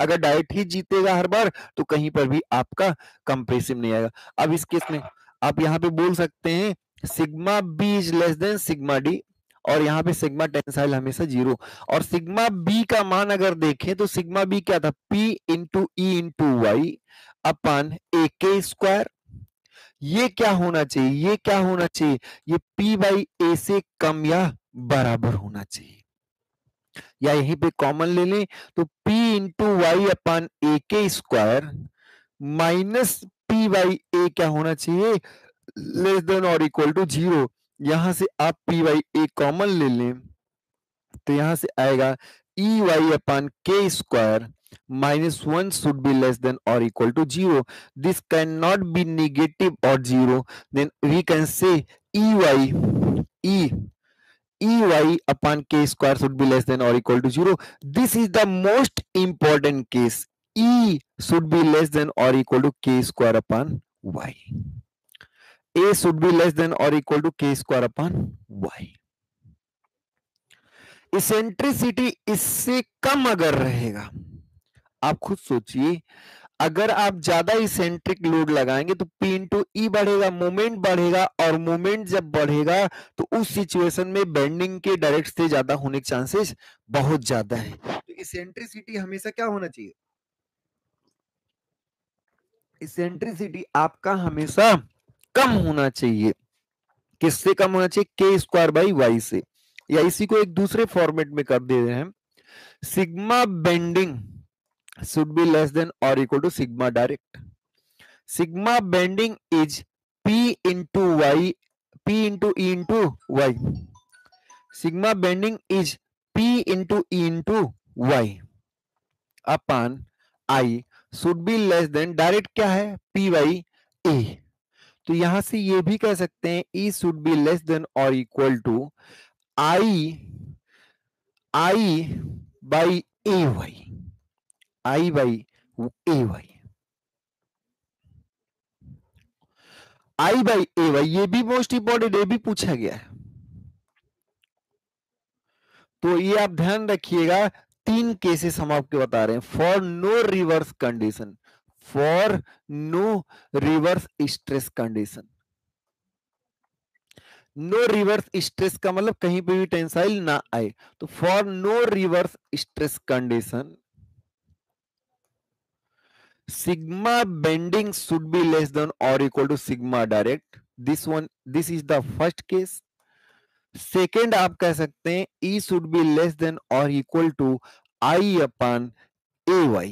S1: अगर डायरेक्ट ही जीतेगा हर बार तो कहीं पर भी आपका कंप्रेसिव नहीं आएगा। अब इस केस में आप यहाँ पे बोल सकते हैं sigma B is less than sigma D और यहाँ पे सिग्मा टेंसाइल हमेशा ज़ीरो और सिग्मा बी का मान अगर देखें तो सिग्मा बी क्या था? P into E into Y upon A K square ये क्या होना चाहिए? ये क्या होना चाहिए? ये पी बाई ए से कम या बराबर होना चाहिए। या यहीं पे कॉमन ले लें तो p into Y upon A K square minus P by A क्या होना चाहिए? लेस देन और इक्वल टू ज़ीरो। यहाँ से आप पी वाई ए कॉमन ले लें तो यहाँ से आएगा E Y upon K square be less than और equal to zero this can not be negative और zero then we can say E Y E E Y upon K square should be less than और equal to zero this is the most important case E should be less than और equal to K square upon Y a should be less than or equal to k square upon y. Eccentricity इससे कम अगर रहेगा आप खुद सोचिए। अगर आप ज़्यादा इसेंट्रिक लोड लगाएँगे तो पी इंटू ई बढ़ेगा मोमेंट बढ़ेगा और मोमेंट जब बढ़ेगा तो उस सिचुएशन में बेंडिंग के डायरेक्ट से ज़्यादा होने के चांसेस बहुत ज़्यादा है। तो इसेंट्रिसिटी हमेशा क्या होना चाहिए? इसेंट्रिसिटी आपका हमेशा कम होना चाहिए। किससे कम होना चाहिए? के स्क्वायर बाई वाई से। या इसी को एक दूसरे फॉर्मेट में कर दे रहे हैं। Sigma bending should be less than और equal to sigma direct sigma bending is P into Y P into E into Y sigma bending is P into E into Y upon I should be less than direct क्या है? P Y ए तो यहाँ से ये भी कह सकते हैं E should be less than और equal to I I by A Y I by A Y. I by A Y, ये भी मोस्ट इंपॉर्टेंट ये भी पूछा गया है। तो ये आप ध्यान रखिएगा, तीन केसेस हम आपको बता रहे हैं। For no reverse condition for no reverse stress condition no reverse stress का मतलब कहीं पे भी टेंसाइल ना आए। तो for no reverse stress condition sigma bending should be less than or equal to sigma direct this one this is the first case second आप कह सकते हैं e should be less than or equal to i upon ay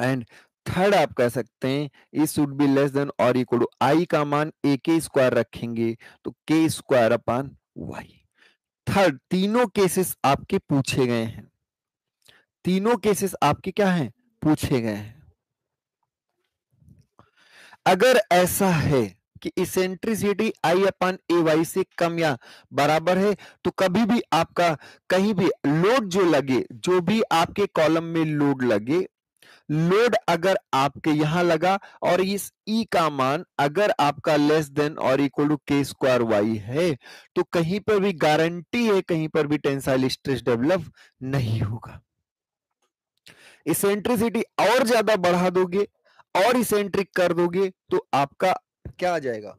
S1: and third आप कह सकते हैं E should be less than और equal to I का मान ए के स्क्वायर रखेंगे तो K square upon Y third तीनों केसेस आपके पूछे गए हैं तीनों केसेस आपके क्या हैं पूछे गए हैं। अगर ऐसा है कि eccentricity I upon A Y से कम या बराबर है तो कभी भी आपका कहीं भी लोड जो लगे, जो भी आपके कॉलम में लोड लगे लोड अगर आपके यहाँ लगा और इस ई e का मान अगर आपका लेस देन और equal to K square Y है तो कहीं पर भी गारंटी है, कहीं पर भी टेंसाइल स्ट्रेस डेवलप नहीं होगा। इसेंट्रिसिटी और ज़्यादा बढ़ा दोगे और इसेंट्रिक कर दोगे तो आपका क्या आ जाएगा?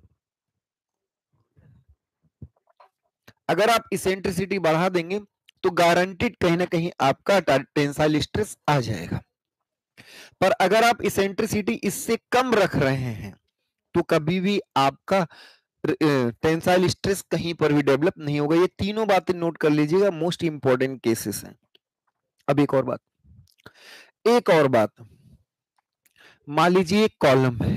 S1: अगर आप इसेंट्रिसिटी बढ़ा देंगे तो गारंटीड कहीं ना कहीं आपका टेंसाइल स्ट्रेस आ जाएगा। पर अगर आप इसेंट्रिसिटी इससे कम रख रहे हैं तो कभी भी आपका टेंसाइल स्ट्रेस कहीं पर भी डेवलप नहीं होगा। ये तीनों बातें नोट कर लीजिएगा मोस्ट इंपॉर्टेंट केसेस हैं। अब एक और बात। एक और बात। मान लीजिए कॉलम है।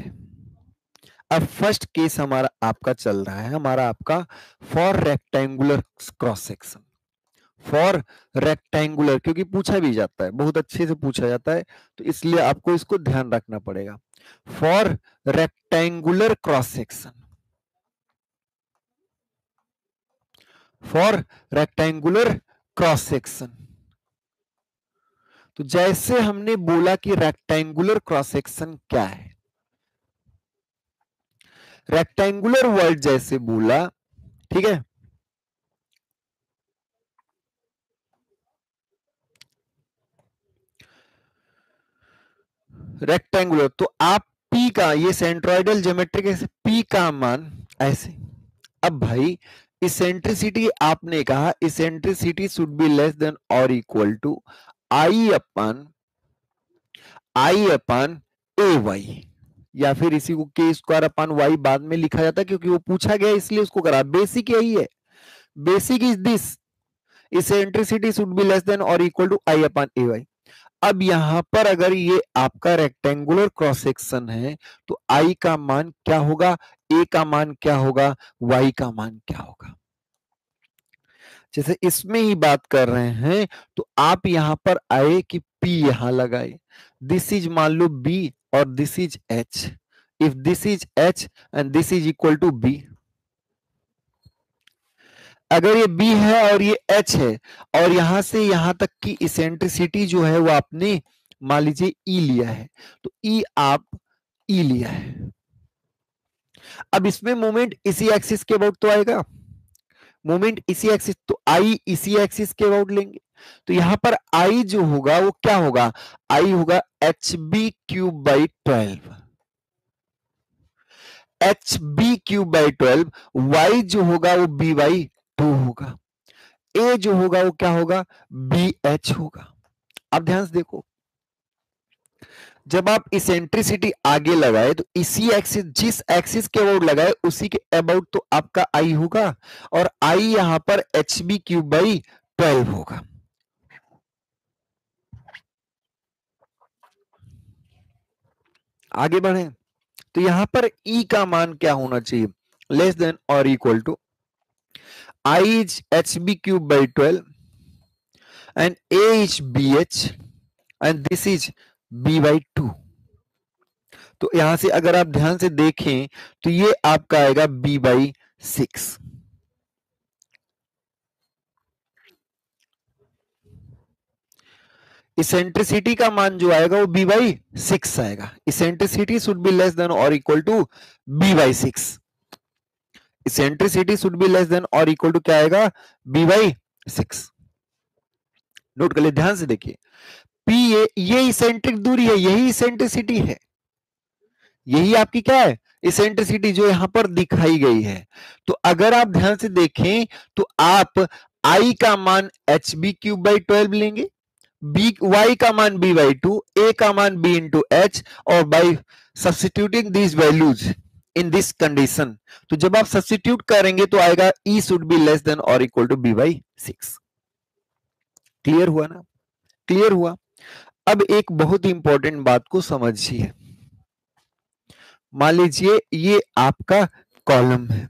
S1: अब फ़र्स्ट केस हमारा आपका चल रहा है। हमारा आपका for rectangular cross section. For rectangular, क्योंकि पूछा भी जाता है। बहुत अच्छे से पूछा जाता है तो इसलिए आपको इसको ध्यान रखना पड़ेगा। For rectangular cross section. For rectangular cross section. तो जैसे हमने बोला कि रेक्टेंगुलर क्रॉस सेक्शन क्या है? रेक्टेंगुलर वर्ड जैसे बोला, ठीक है? रेक्टेंगुलर तो आप पी का, ये सेंट्रोइडल ज्योमेट्रिक ऐसे पी का मान, ऐसे। अब भाई इसेंट्रिसिटी आपने कहा eccentricity should be less than और equal to I upon I upon A Y, या फिर इसी को के स्क्वायर अपन वाई बाद में लिखा जाता है क्योंकि वो पूछा गया इसलिए उसको करा। बेसिक यही है। Basic is this eccentricity should be less than और equal to I upon A Y अब यहाँ पर अगर ये आपका रेक्टेंगुलर क्रॉस सेक्शन है तो आई का मान क्या होगा? ए का मान क्या होगा? वाई का मान क्या होगा? जैसे इसमें ही बात कर रहे हैं तो आप यहाँ पर आए कि पी यहाँ लगाए। दिस इज़ मान लो बी और this is H if this is H and this is equal to B अगर ये बी है और ये एच है, और यहाँ से यहाँ तक की इसेंट्रिसिटी जो है वो आपने, मान लीजिए ई e लिया है तो ई e आप ई e लिया है। अब इसमें मोमेंट इसी एक्सिस के अबाउट तो आएगा। मोमेंट इसी एक्सिस तो आई इसी एक्सिस के अबाउट लेंगे। तो यहाँ पर आई जो होगा, वो क्या होगा? आई होगा H B cube by twelve H B cube by twelve Y जो होगा, वो बी बाई टू होगा। ए जो होगा, वो क्या होगा? बी एच होगा। अब ध्यान से देखो। जब आप इसेंट्रिसिटी आगे लगाए तो इसी एक्सिस जिस एक्सिस के अबाउट लगाए, उसी के अबाउट तो आपका आई होगा और आई यहाँ पर H B cube by twelve होगा। आगे बढ़े। तो यहाँ पर ई e का मान क्या होना चाहिए? लेस देन और equal to I is H B cube by twelve and A is B H and this is B by two तो यहाँ से अगर आप ध्यान से देखें तो ये आपका आएगा बी बाई सिक्स इसेंट्रिसिटी का मान जो आएगा वो बी बाई सिक्स आएगा. Eccentricity should be less than और equal to B by six eccentricity should be less than और इक्वल टू क्या आएगा? बी बाई सिक्स नोट कर ले ध्यान से देखिए. पी ये ये इसेंट्रिक दूरी है, यही इसेंट्रिसिटी है। यही आपकी क्या है? इसेंट्रिसिटी जो यहाँ पर दिखाई गई है। तो अगर आप ध्यान से देखें तो आप आई का मान H B cube by twelve लेंगे बी वाई का मान बी बाई टू ए का मान बी इंटू एच और by substituting this values in this condition तो जब आप सब्सटीट्यूट करेंगे तो आएगा E should be less than और equal to B by six clear हुआ ना? क्लियर हुआ? अब एक बहुत इंपॉर्टेंट बात को समझिए। मान लीजिए ये आपका कॉलम है।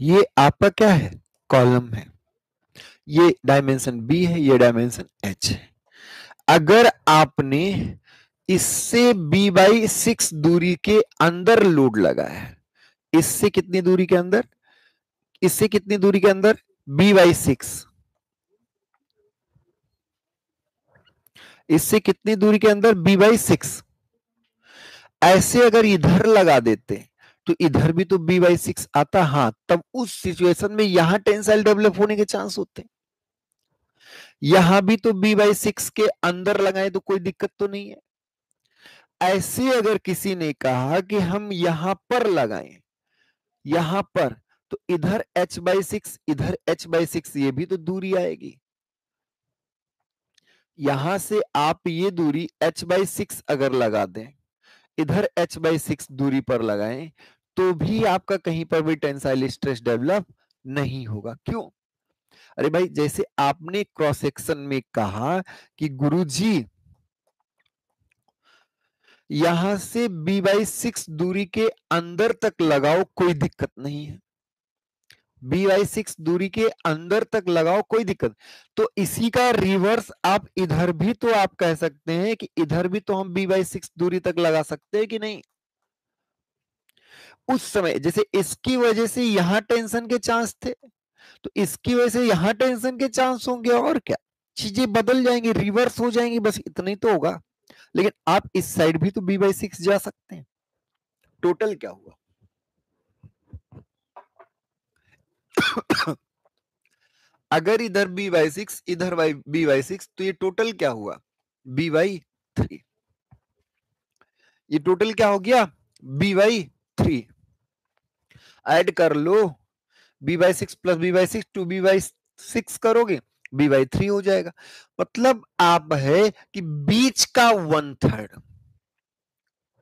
S1: ये आपका क्या है? कॉलम है। ये डायमेंशन बी है, ये डायमेंशन एच है। अगर आपने इससे बी बाई सिक्स दूरी के अंदर लोड लगाया है, इससे कितनी दूरी के अंदर? इससे कितनी दूरी के अंदर? बी बाई सिक्स इससे कितनी दूरी के अंदर? बी बाई सिक्स ऐसे अगर इधर लगा देते तो इधर भी तो बी बाई सिक्स आता हाँ तब उस सिचुएशन में यहाँ टेंसाइल डेवलप होने के चांस होते यहाँ भी तो बी बाई सिक्स के अंदर लगाए तो कोई दिक्कत तो नहीं है। ऐसे अगर किसी ने कहा कि हम यहाँ पर लगाएँ, यहाँ पर तो इधर h बाई सिक्स इधर h बाई सिक्स ये भी तो दूरी आएगी। यहाँ से आप ये दूरी h बाई सिक्स अगर लगा दें, इधर h बाई सिक्स दूरी पर लगाएँ तो भी आपका कहीं पर भी टेंसाइल स्ट्रेस डेवलप नहीं होगा। क्यों? अरे भाई, जैसे आपने क्रॉस सेक्शन में कहा कि गुरुजी, यहाँ से बी बाई सिक्स दूरी के अंदर तक लगाओ, कोई दिक्कत नहीं है। बी वाई सिक्स दूरी के अंदर तक लगाओ, कोई दिक्कत तो इसी का रिवर्स आप इधर भी तो आप कह सकते हैं कि इधर भी तो हम बी वाई सिक्स दूरी तक लगा सकते हैं कि नहीं? उस समय, जैसे इसकी वजह से यहाँ टेंशन के चांस थे तो इसकी वजह से यहाँ टेंशन के चांस होंगे और क्या? चीज़ें बदल जाएँगी रिवर्स हो जाएँगी, बस इतना ही तो होगा। लेकिन आप इस साइड भी तो बी बाई सिक्स जा सकते हैं। टोटल क्या हुआ? अगर इधर बी बाई सिक्स इधर वाई बी बाई सिक्स तो ये टोटल क्या हुआ बी बाई थ्री ये टोटल क्या हो गया बी बाई थ्री ऐड कर लो B by six plus B by six two B by six करोगे बी बाई थ्री हो जाएगा मतलब आप है कि बीच का वन थर्ड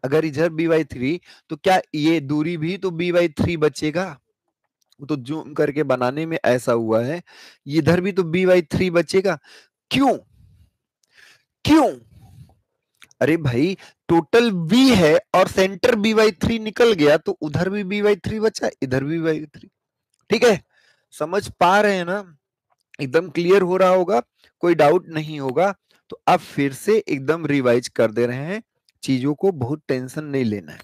S1: अगर इधर बी बाई थ्री तो क्या ये दूरी भी तो बी बाई थ्री बचेगा तो जूम करके बनाने में ऐसा हुआ है। इधर भी तो बी बाई थ्री बचेगा। क्यों? क्यों? अरे भाई टोटल बी है और सेंटर बी बाई थ्री निकल गया तो उधर भी बी बाई थ्री बचा, इधर भी बाई थ्री ठीक है? समझ पा रहे हैं ना? एकदम क्लियर हो रहा होगा, कोई डाउट नहीं होगा। तो अब फिर से एकदम रिवाइज कर दे रहे हैं, चीज़ों को बहुत टेंशन नहीं लेना है।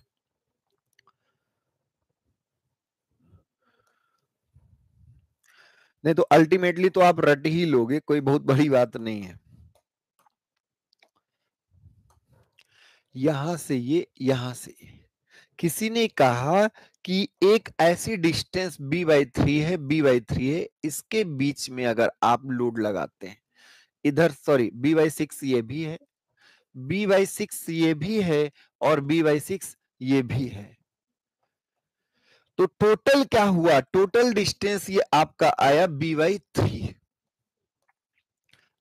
S1: नहीं तो अल्टीमेटली तो आप रट ही लोगे, कोई बहुत बड़ी बात नहीं है। यहाँ से ये, यहाँ से ये। किसी ने कहा कि एक ऐसी डिस्टेंस बी बाई थ्री है बी बाई थ्री है, इसके बीच में अगर आप लोड लगाते हैं, इधर सॉरी बी बाई सिक्स ये भी है बी बाई सिक्स ये भी है और बी बाई सिक्स ये भी है। तो टोटल क्या हुआ? टोटल डिस्टेंस ये आपका आया बी बाई थ्री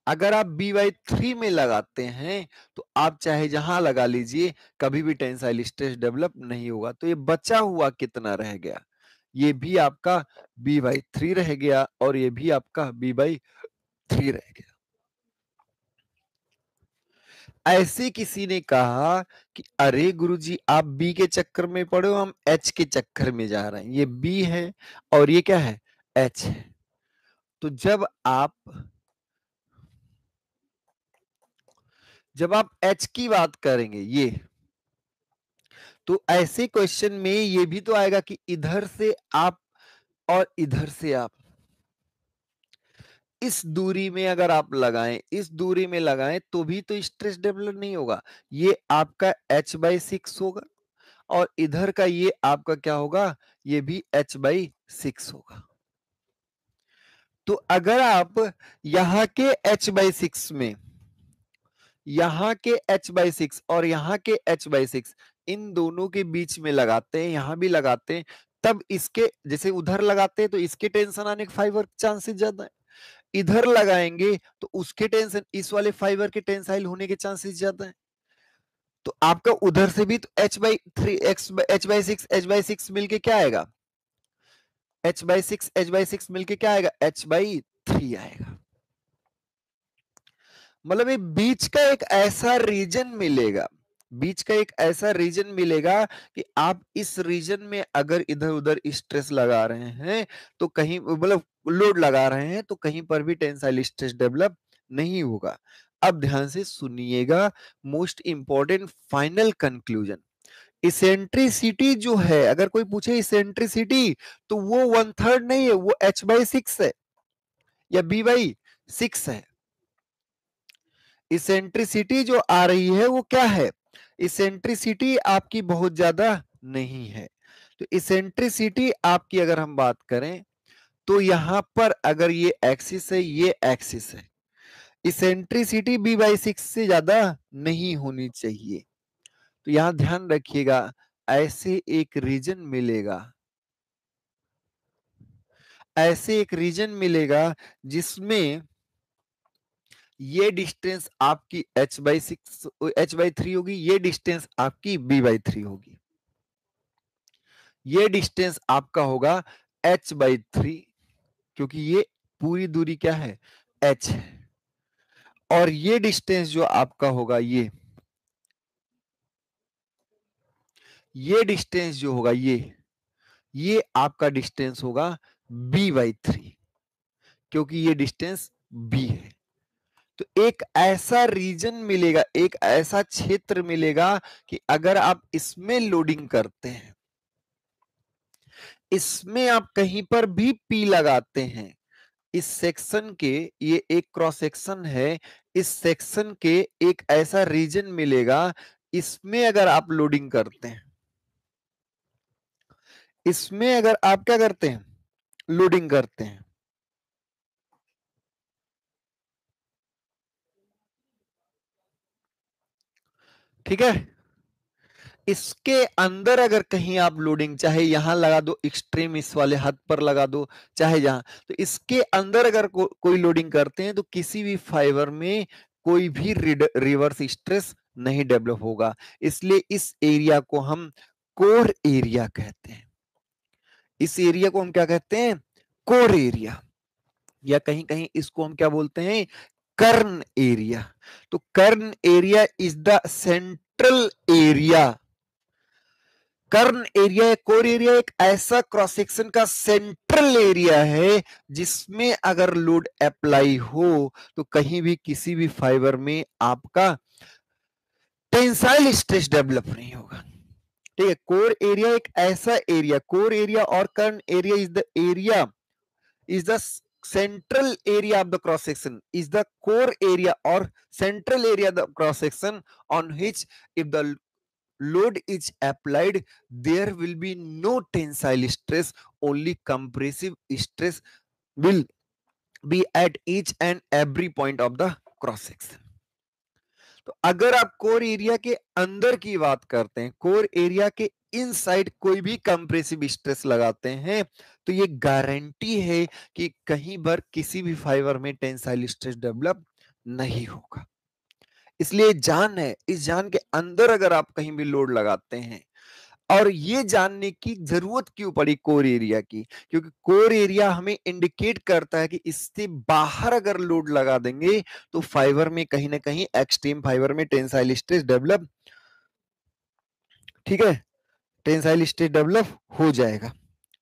S1: अगर आप बी वाई थ्री में लगाते हैं तो आप चाहे जहाँ लगा लीजिए, कभी भी टेंसाइल स्ट्रेस डेवलप नहीं होगा। तो ये बचा हुआ कितना रह गया? ये भी आपका बी बाई थ्री रह गया और ये भी आपका बी बाई थ्री रह गया। ऐसे किसी ने कहा कि, अरे गुरुजी, आप बी के चक्कर में पड़े हो, हम एच के चक्कर में जा रहे हैं। ये बी है और ये क्या है? एच है। तो जब आप जब आप एच की बात करेंगे, ये तो ऐसे क्वेश्चन में ये भी तो आएगा कि इधर से आप और इधर से आप। इस दूरी में अगर आप लगाएँ, इस दूरी में लगाएँ तो भी तो स्ट्रेस डेवलप नहीं होगा। ये आपका एच बाई सिक्स होगा और इधर का ये आपका क्या होगा? ये भी एच बाई सिक्स होगा। तो अगर आप यहाँ के h बाई सिक्स में, यहाँ के h बाई सिक्स और यहाँ के h बाई सिक्स इन दोनों के बीच में लगाते हैं, यहाँ भी लगाते हैं, तब इसके, जैसे उधर लगाते हैं तो इसके टेंशन आने के फाइबर चांसेस ज़्यादा है। इधर लगाएँगे तो उसके टेंशन, इस वाले फाइबर के टेंसाइल होने के चांसेस ज़्यादा है। तो आपका उधर से भी तो h by three x h by six h by six मिलके क्या आएगा? H by six h by six मिलके क्या आएगा? एच बाई थ्री आएगा। मतलब ये बीच का एक ऐसा रीजन मिलेगा। बीच का एक ऐसा रीजन मिलेगा कि आप इस रीजन में अगर इधर उधर स्ट्रेस लगा रहे हैं तो कहीं मतलब लोड लगा रहे हैं तो कहीं पर भी टेंसाइल स्ट्रेस डेवलप नहीं होगा। अब ध्यान से सुनिएगा, most important final conclusion. Eccentricity जो है, अगर कोई पूछे इसेंट्रिसिटी तो वो वन थर्ड नहीं है, वो एच बाई सिक्स है, या बी बाई सिक्स है। इसेंट्रिसिटी जो आ रही है, वो क्या है? इसेंट्रिसिटी आपकी बहुत ज़्यादा नहीं है। तो इसेंट्रिसिटी आपकी अगर हम बात करें तो यहाँ पर अगर ये एक्सिस है, ये एक्सिस है। इसेंट्रिसिटी बी बाई सिक्स से ज़्यादा नहीं होनी चाहिए। तो यहाँ ध्यान रखिएगा, ऐसे एक रीजन मिलेगा। ऐसे एक रीजन मिलेगा जिसमें ये डिस्टेंस आपकी h by six, h by three होगी, ये डिस्टेंस आपकी b बाई थ्री होगी। ये डिस्टेंस आपका होगा h बाई थ्री, क्योंकि ये पूरी दूरी क्या है? h है। और ये डिस्टेंस जो आपका होगा, ये ये डिस्टेंस जो होगा, ये ये आपका डिस्टेंस होगा b बाई थ्री, क्योंकि ये डिस्टेंस b है। तो एक ऐसा रीजन मिलेगा, एक ऐसा क्षेत्र मिलेगा कि अगर आप इसमें लोडिंग करते हैं, इसमें आप कहीं पर भी पी लगाते हैं, इस सेक्शन के, ये एक क्रॉस सेक्शन है, इस सेक्शन के एक ऐसा रीजन मिलेगा, इसमें अगर आप लोडिंग करते हैं, इसमें अगर आप क्या करते हैं, लोडिंग करते हैं ठीक है? इसके अंदर अगर कहीं आप लोडिंग चाहे यहाँ लगा दो एक्सट्रीम इस वाले हाथ पर लगा दो चाहे जहाँ तो इसके अंदर अगर को, कोई लोडिंग करते हैं तो किसी भी फाइबर में कोई भी रिवर्स स्ट्रेस नहीं डेवलप होगा। इसलिए इस एरिया को हम कोर एरिया कहते हैं। इस एरिया को हम क्या कहते हैं? कोर एरिया या कहीं कहीं इसको हम क्या बोलते हैं? कर्ण एरिया तो kern area is the central area kern area core area एक ऐसा क्रॉस सेक्शन का सेंट्रल एरिया है, जिसमें अगर लोड अप्लाई हो तो कहीं भी किसी भी फाइबर में आपका टेंसाइल स्ट्रेस डेवलप नहीं होगा। ठीक है कोर एरिया एक ऐसा एरिया कोर एरिया और kern area is the area is the central area of the cross section is the core area or central area of the cross section on which if the load is applied there will be no tensile stress only compressive stress will be at each and every point of the cross section तो अगर आप core area के अंदर की बात करते हैं core area के इनसाइड कोई भी कंप्रेसिव स्ट्रेस लगाते हैं तो ये गारंटी है कि कहीं पर किसी भी फाइबर में टेंसाइल स्ट्रेस डेवलप नहीं होगा। इसलिए जान है, इस जान के अंदर अगर आप कहीं भी लोड लगाते हैं और ये जानने की ज़रूरत क्यों पड़ी कोर एरिया की? क्योंकि कोर एरिया हमें इंडिकेट करता है कि इससे बाहर अगर लोड लगा देंगे तो फाइबर में कहीं ना कहीं एक्सट्रीम फाइबर में टेंसाइल स्ट्रेस डेवलप ठीक है? टेंसाइल स्ट्रेस डेवलप हो जाएगा।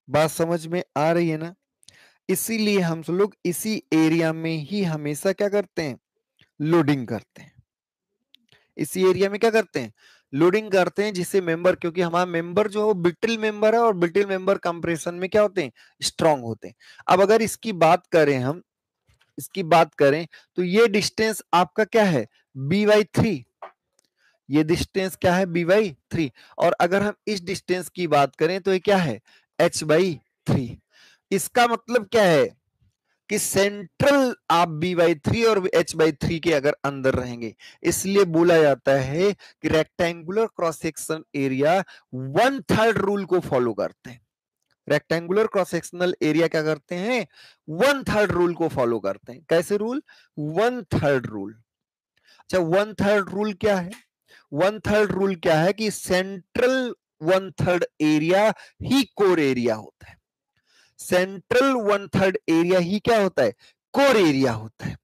S1: बात समझ में आ रही है ना? इसीलिए हम सब लोग इसी एरिया में ही हमेशा क्या करते हैं? लोडिंग करते हैं। इसी एरिया में क्या करते हैं? लोडिंग करते हैं जिससे मेंबर क्योंकि हमारा मेंबर जो है वो ब्रिटिल मेंबर है और ब्रिटिल मेंबर कंप्रेशन में क्या होते हैं? स्ट्रांग होते हैं। अब अगर इसकी बात करें हम, इसकी बात करें तो ये डिस्टेंस आपका क्या है? बी वाई थ्री ये डिस्टेंस क्या है? बी वाई थ्री और अगर हम इस डिस्टेंस की बात करें तो ये क्या है? एच बाई थ्री इसका मतलब क्या है? कि सेंट्रल आप बी बाई थ्री और एच बाई थ्री के अगर अंदर रहेंगे, इसलिए बोला जाता है कि rectangular cross section area one third rule को फॉलो करते हैं। रेक्टेंगुलर क्रॉस सेक्शनल एरिया क्या करते हैं? वन थर्ड रूल को फॉलो करते हैं। कैसे रूल वन थर्ड रूल अच्छा वन थर्ड रूल क्या है? वन थर्ड रूल क्या है कि सेंट्रल वन थर्ड एरिया ही कोर एरिया होता है। सेंट्रल वन थर्ड एरिया ही क्या होता है? कोर एरिया होता है।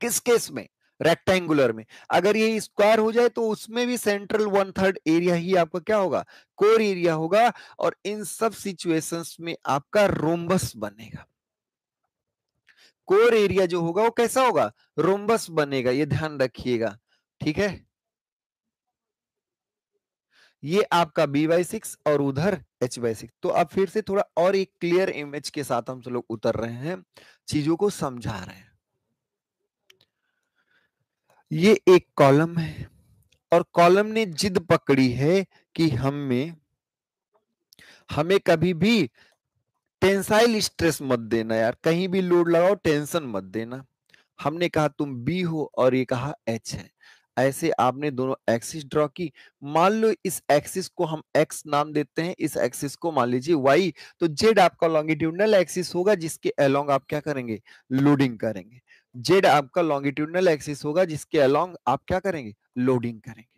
S1: किस केस में? रेक्टेंगुलर में। अगर ये स्क्वायर हो जाए तो उसमें भी सेंट्रल वन थर्ड एरिया ही आपका क्या होगा? कोर एरिया होगा और इन सब सिचुएशंस में आपका रोम्बस बनेगा। कोर एरिया जो होगा वो कैसा होगा? रोम्बस बनेगा, ये ध्यान रखिएगा। ठीक है? ये आपका बी बाई सिक्स और उधर एच बाई सिक्स तो अब फिर से थोड़ा और एक क्लियर इमेज के साथ हम लोग उतर रहे हैं, चीज़ों को समझा रहे हैं। ये एक कॉलम है और कॉलम ने जिद पकड़ी है कि हमें हमें कभी भी टेंसाइल स्ट्रेस मत देना यार, कहीं भी लोड लगाओ टेंशन मत देना। हमने कहा तुम बी हो और ये कहा एच है। ऐसे आपने दोनों एक्सिस ड्रॉ की। मान लो इस एक्सिस को हम एक्स नाम देते हैं, इस एक्सिस को मान लीजिए वाई तो जेड आपका लॉन्गिट्यूडनल एक्सिस होगा, जिसके अलोंग आप क्या करेंगे? लोडिंग करेंगे। जेड आपका लॉन्गिट्यूडनल एक्सिस होगा, जिसके अलोंग आप क्या करेंगे? लोडिंग करेंगे।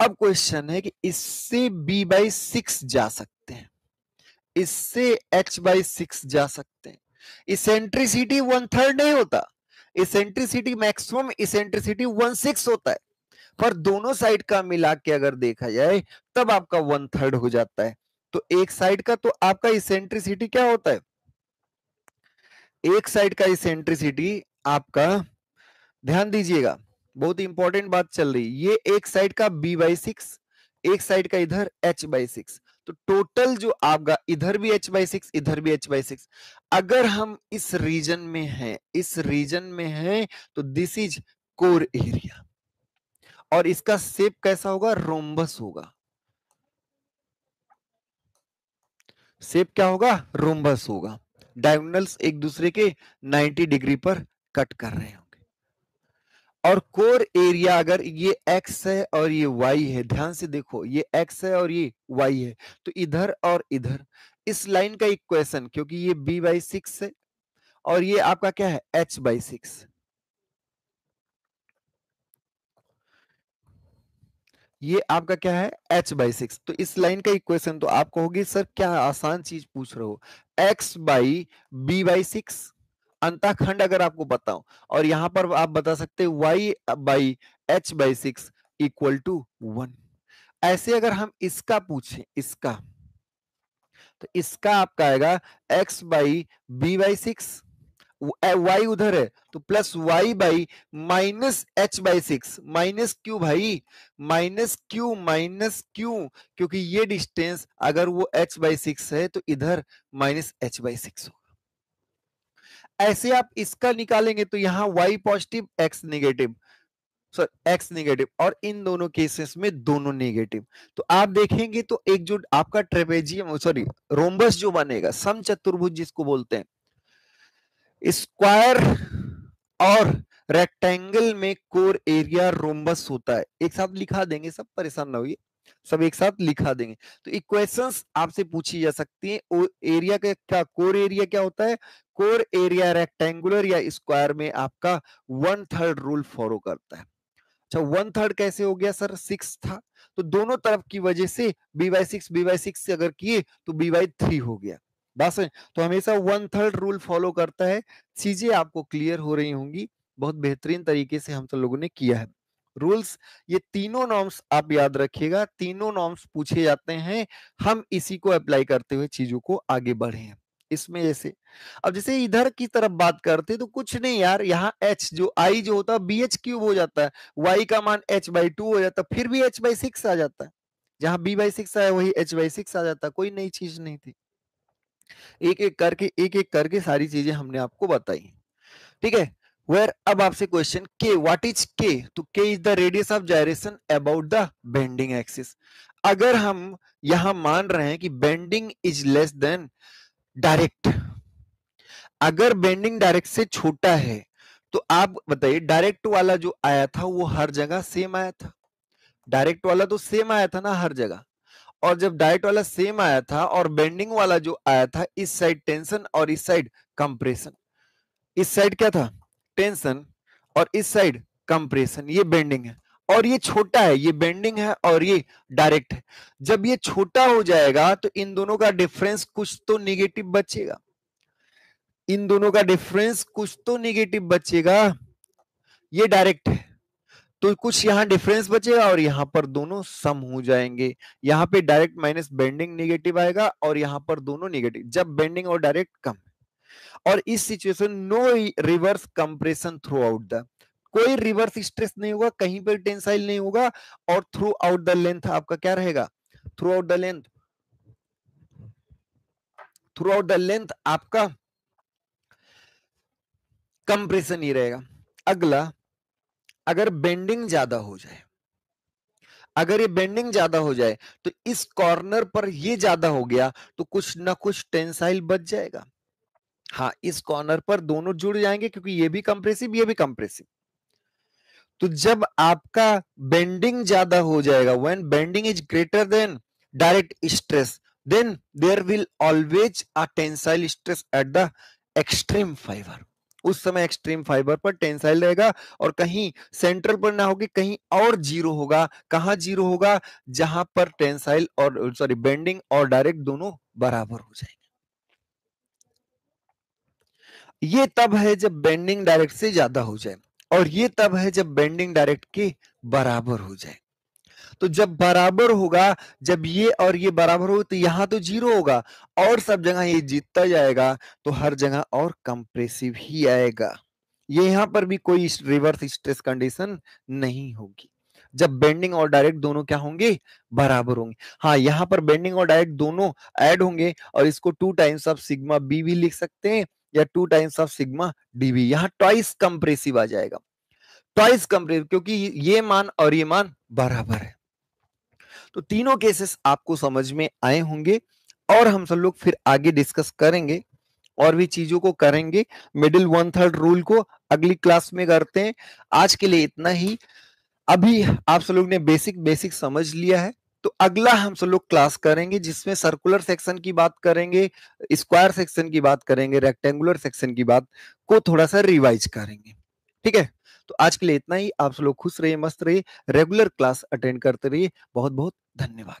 S1: अब क्वेश्चन है कि इससे बी बाई सिक्स जा सकते हैं। इससे एच बाई सिक्स जा सकते हैं। इसेंट्रिसिटी वन थर्ड नहीं होता। Eccentricity maximum eccentricity one six होता है। पर दोनों साइड का मिला के अगर देखा जाए, तब आपका वन थर्ड हो जाता है। तो एक साइड का तो आपका इसेंट्रिसिटी क्या होता है? एक साइड का इसेंट्रिसिटी आपका, ध्यान दीजिएगा, बहुत इंपॉर्टेंट बात चल रही ये एक साइड का बी बाई सिक्स एक साइड का इधर एच बाई सिक्स तो टोटल जो आपका, इधर भी एच बाई सिक्स इधर भी एच बाई सिक्स अगर हम इस रीजन में हैं, इस रीजन में हैं तो दिस इज़ कोर एरिया और इसका सेप कैसा होगा? रोम्बस होगा। सेप क्या होगा? रोम्बस होगा। डायगोनल्स एक दूसरे के 90 डिग्री पर कट कर रहे हैं। और कोर एरिया अगर ये x है और ये y है, ध्यान से देखो, ये x है और ये y है तो इधर और इधर। इस लाइन का इक्वेशन, क्योंकि ये b बाई सिक्स है और ये आपका क्या है? H by six. ये आपका क्या है? h by six. तो इस लाइन का इक्वेशन तो आप कहोगे सर, क्या आसान चीज़ पूछ रहे हो? x by b by six अंताखंड अगर आपको बताऊँ, और यहाँ पर आप बता सकते y by h by six equal to one ऐसे अगर हम इसका पूछें, इसका तो इसका आपका आएगा x by b by six y उधर है तो plus y by minus h by six minus q by minus q minus q क्योंकि ये डिस्टेंस अगर वो एच बाई सिक्स है तो इधर माइनस एच बाई सिक्स होगा। ऐसे आप इसका निकालेंगे तो यहाँ y positive x negative sir x negative और इन दोनों केसेस में दोनों नेगेटिव तो आप देखेंगे तो एक जो आपका ट्रेपेजियम सॉरी रोम्बस जो बनेगा, सम चतुर्भुज जिसको बोलते हैं स्क्वायर और रेक्टेंगल में कोर एरिया रोम्बस होता है। एक साथ लिखा देंगे, सब परेशान ना होइए। सब एक साथ लिखा देंगे। तो इक्वेशंस आपसे पूछी जा सकती है। एरिया का क्या कोर एरिया क्या होता है? कोर एरिया रेक्टेंगुलर या स्क्वायर में आपका वन थर्ड रूल फॉलो करता है। अच्छा वन थर्ड कैसे हो गया सर? सिक्स था। तो दोनों तरफ़ की वजह से b by six b by six से अगर किए तो बी वाई थ्री हो गया। बस तो हमेशा वन थर्ड रूल फॉलो करता है। चीज़ें आपको क्लियर हो रही होंगी। बहुत बेहतरीन तरीके से हम सब तो लोगों ने किया है। रूल्स, ये तीनों नॉर्म्स आप याद रखिएगा, तीनों नॉर्म्स पूछे जाते हैं, हम इसी को अप्लाई करते हुए चीज़ों को आगे बढ़े इसमें जैसे, अब जैसे इधर की तरफ़ बात करते तो कुछ नहीं यार, यहाँ एच जो आई जो होता है बी एच क्यूब हो जाता है, y का मान h बाई टू हो जाता है, फिर भी h बाई सिक्स आ जाता है, जहाँ b बाई सिक्स आया, वही h बाई सिक्स आ जाता कोई नई चीज़ नहीं थी एक एक करके एक एक करके सारी चीज़ें हमने आपको बताई ठीक है? वेर अब आपसे क्वेश्चन के व्हाट इज़ के तो k is the radius of gyration about the bending axis अगर हम यहाँ मान रहे हैं कि bending is less than direct अगर बेंडिंग डायरेक्ट से छोटा है तो आप बताइए डायरेक्ट वाला जो आया था, वो हर जगह सेम आया था? डायरेक्ट वाला तो सेम आया था ना हर जगह। और जब डायरेक्ट वाला सेम आया था और बेंडिंग वाला जो आया था, इस साइड टेंशन और इस साइड कंप्रेशन इस साइड क्या था? टेंशन और इस साइड कंप्रेशन ये बेंडिंग है। और ये छोटा है, ये बेंडिंग है और ये डायरेक्ट है। जब ये छोटा हो जाएगा तो इन दोनों का डिफरेंस कुछ तो निगेटिव बचेगा। इन दोनों का डिफरेंस कुछ तो निगेटिव बचेगा। ये डायरेक्ट है। तो कुछ यहाँ डिफरेंस बचेगा और यहाँ पर दोनों सम हो जाएँगे। यहाँ पे डायरेक्ट माइनस बेंडिंग निगेटिव आएगा और यहाँ पर दोनों निगेटिव जब बेंडिंग और डायरेक्ट कम। और इस situation no reverse compression throughout the कोई रिवर्स स्ट्रेस नहीं होगा, कहीं पर टेंसाइल नहीं होगा, और थ्रू आउट द लेंथ आपका क्या रहेगा? Throughout the length throughout the length आपका कंप्रेशन ही रहेगा। अगला, अगर बेंडिंग ज़्यादा हो जाए, अगर ये बेंडिंग ज़्यादा हो जाए तो इस कॉर्नर पर ये ज़्यादा हो गया तो कुछ ना कुछ टेंसाइल बच जाएगा। हाँ इस कॉर्नर पर दोनों जुड़ जाएँगे क्योंकि ये भी कंप्रेसिव ये भी कंप्रेसिव तो जब आपका बेंडिंग ज़्यादा हो जाएगा when bending is greater than direct stress then there will always a tensile stress at the extreme fibre उस समय एक्सट्रीम फाइबर पर टेंसाइल रहेगा और कहीं सेंट्रल पर ना होगी कहीं और ज़ीरो होगा। कहाँ ज़ीरो होगा? जहाँ पर टेंसाइल और सॉरी बेंडिंग और डायरेक्ट दोनों बराबर हो जाएँगे। ये तब है जब बेंडिंग डायरेक्ट से ज़्यादा हो जाए और ये तब है जब बेंडिंग डायरेक्ट के बराबर हो जाए। तो जब बराबर होगा, जब ये और ये बराबर हो तो यहाँ तो ज़ीरो होगा और सब जगह ये जीतता जाएगा तो हर जगह और कंप्रेसिव ही आएगा। ये यहाँ पर भी कोई रिवर्स स्ट्रेस कंडीशन नहीं होगी। जब बेंडिंग और डायरेक्ट दोनों क्या होंगे? बराबर होंगे। हाँ यहाँ पर बेंडिंग और डायरेक्ट दोनों ऐड होंगे और इसको two times of sigma b भी लिख सकते हैं। या two times of sigma d b यहाँ ट्वाइस कंप्रेसिव आ जाएगा। ट्वाइस कंप्रेसिव क्योंकि ये मान और ये मान बराबर है। तो तीनों केसेस आपको समझ में आए होंगे और हम सब लोग फिर आगे डिस्कस करेंगे और भी चीज़ों को करेंगे। मिडिल वन थर्ड रूल को अगली क्लास में करते हैं। आज के लिए इतना ही। अभी आप सब लोग ने बेसिक बेसिक समझ लिया है। तो अगला हम सब लोग क्लास करेंगे, जिसमें सर्कुलर सेक्शन की बात करेंगे स्क्वायर सेक्शन की बात करेंगे रेक्टेंगुलर सेक्शन की बात को थोड़ा सा रिवाइज करेंगे। ठीक है? तो आज के लिए इतना ही। आप सब लोग खुश रहिए, मस्त रहिए रेगुलर क्लास अटेंड करते रहिए। बहुत बहुत धन्यवाद।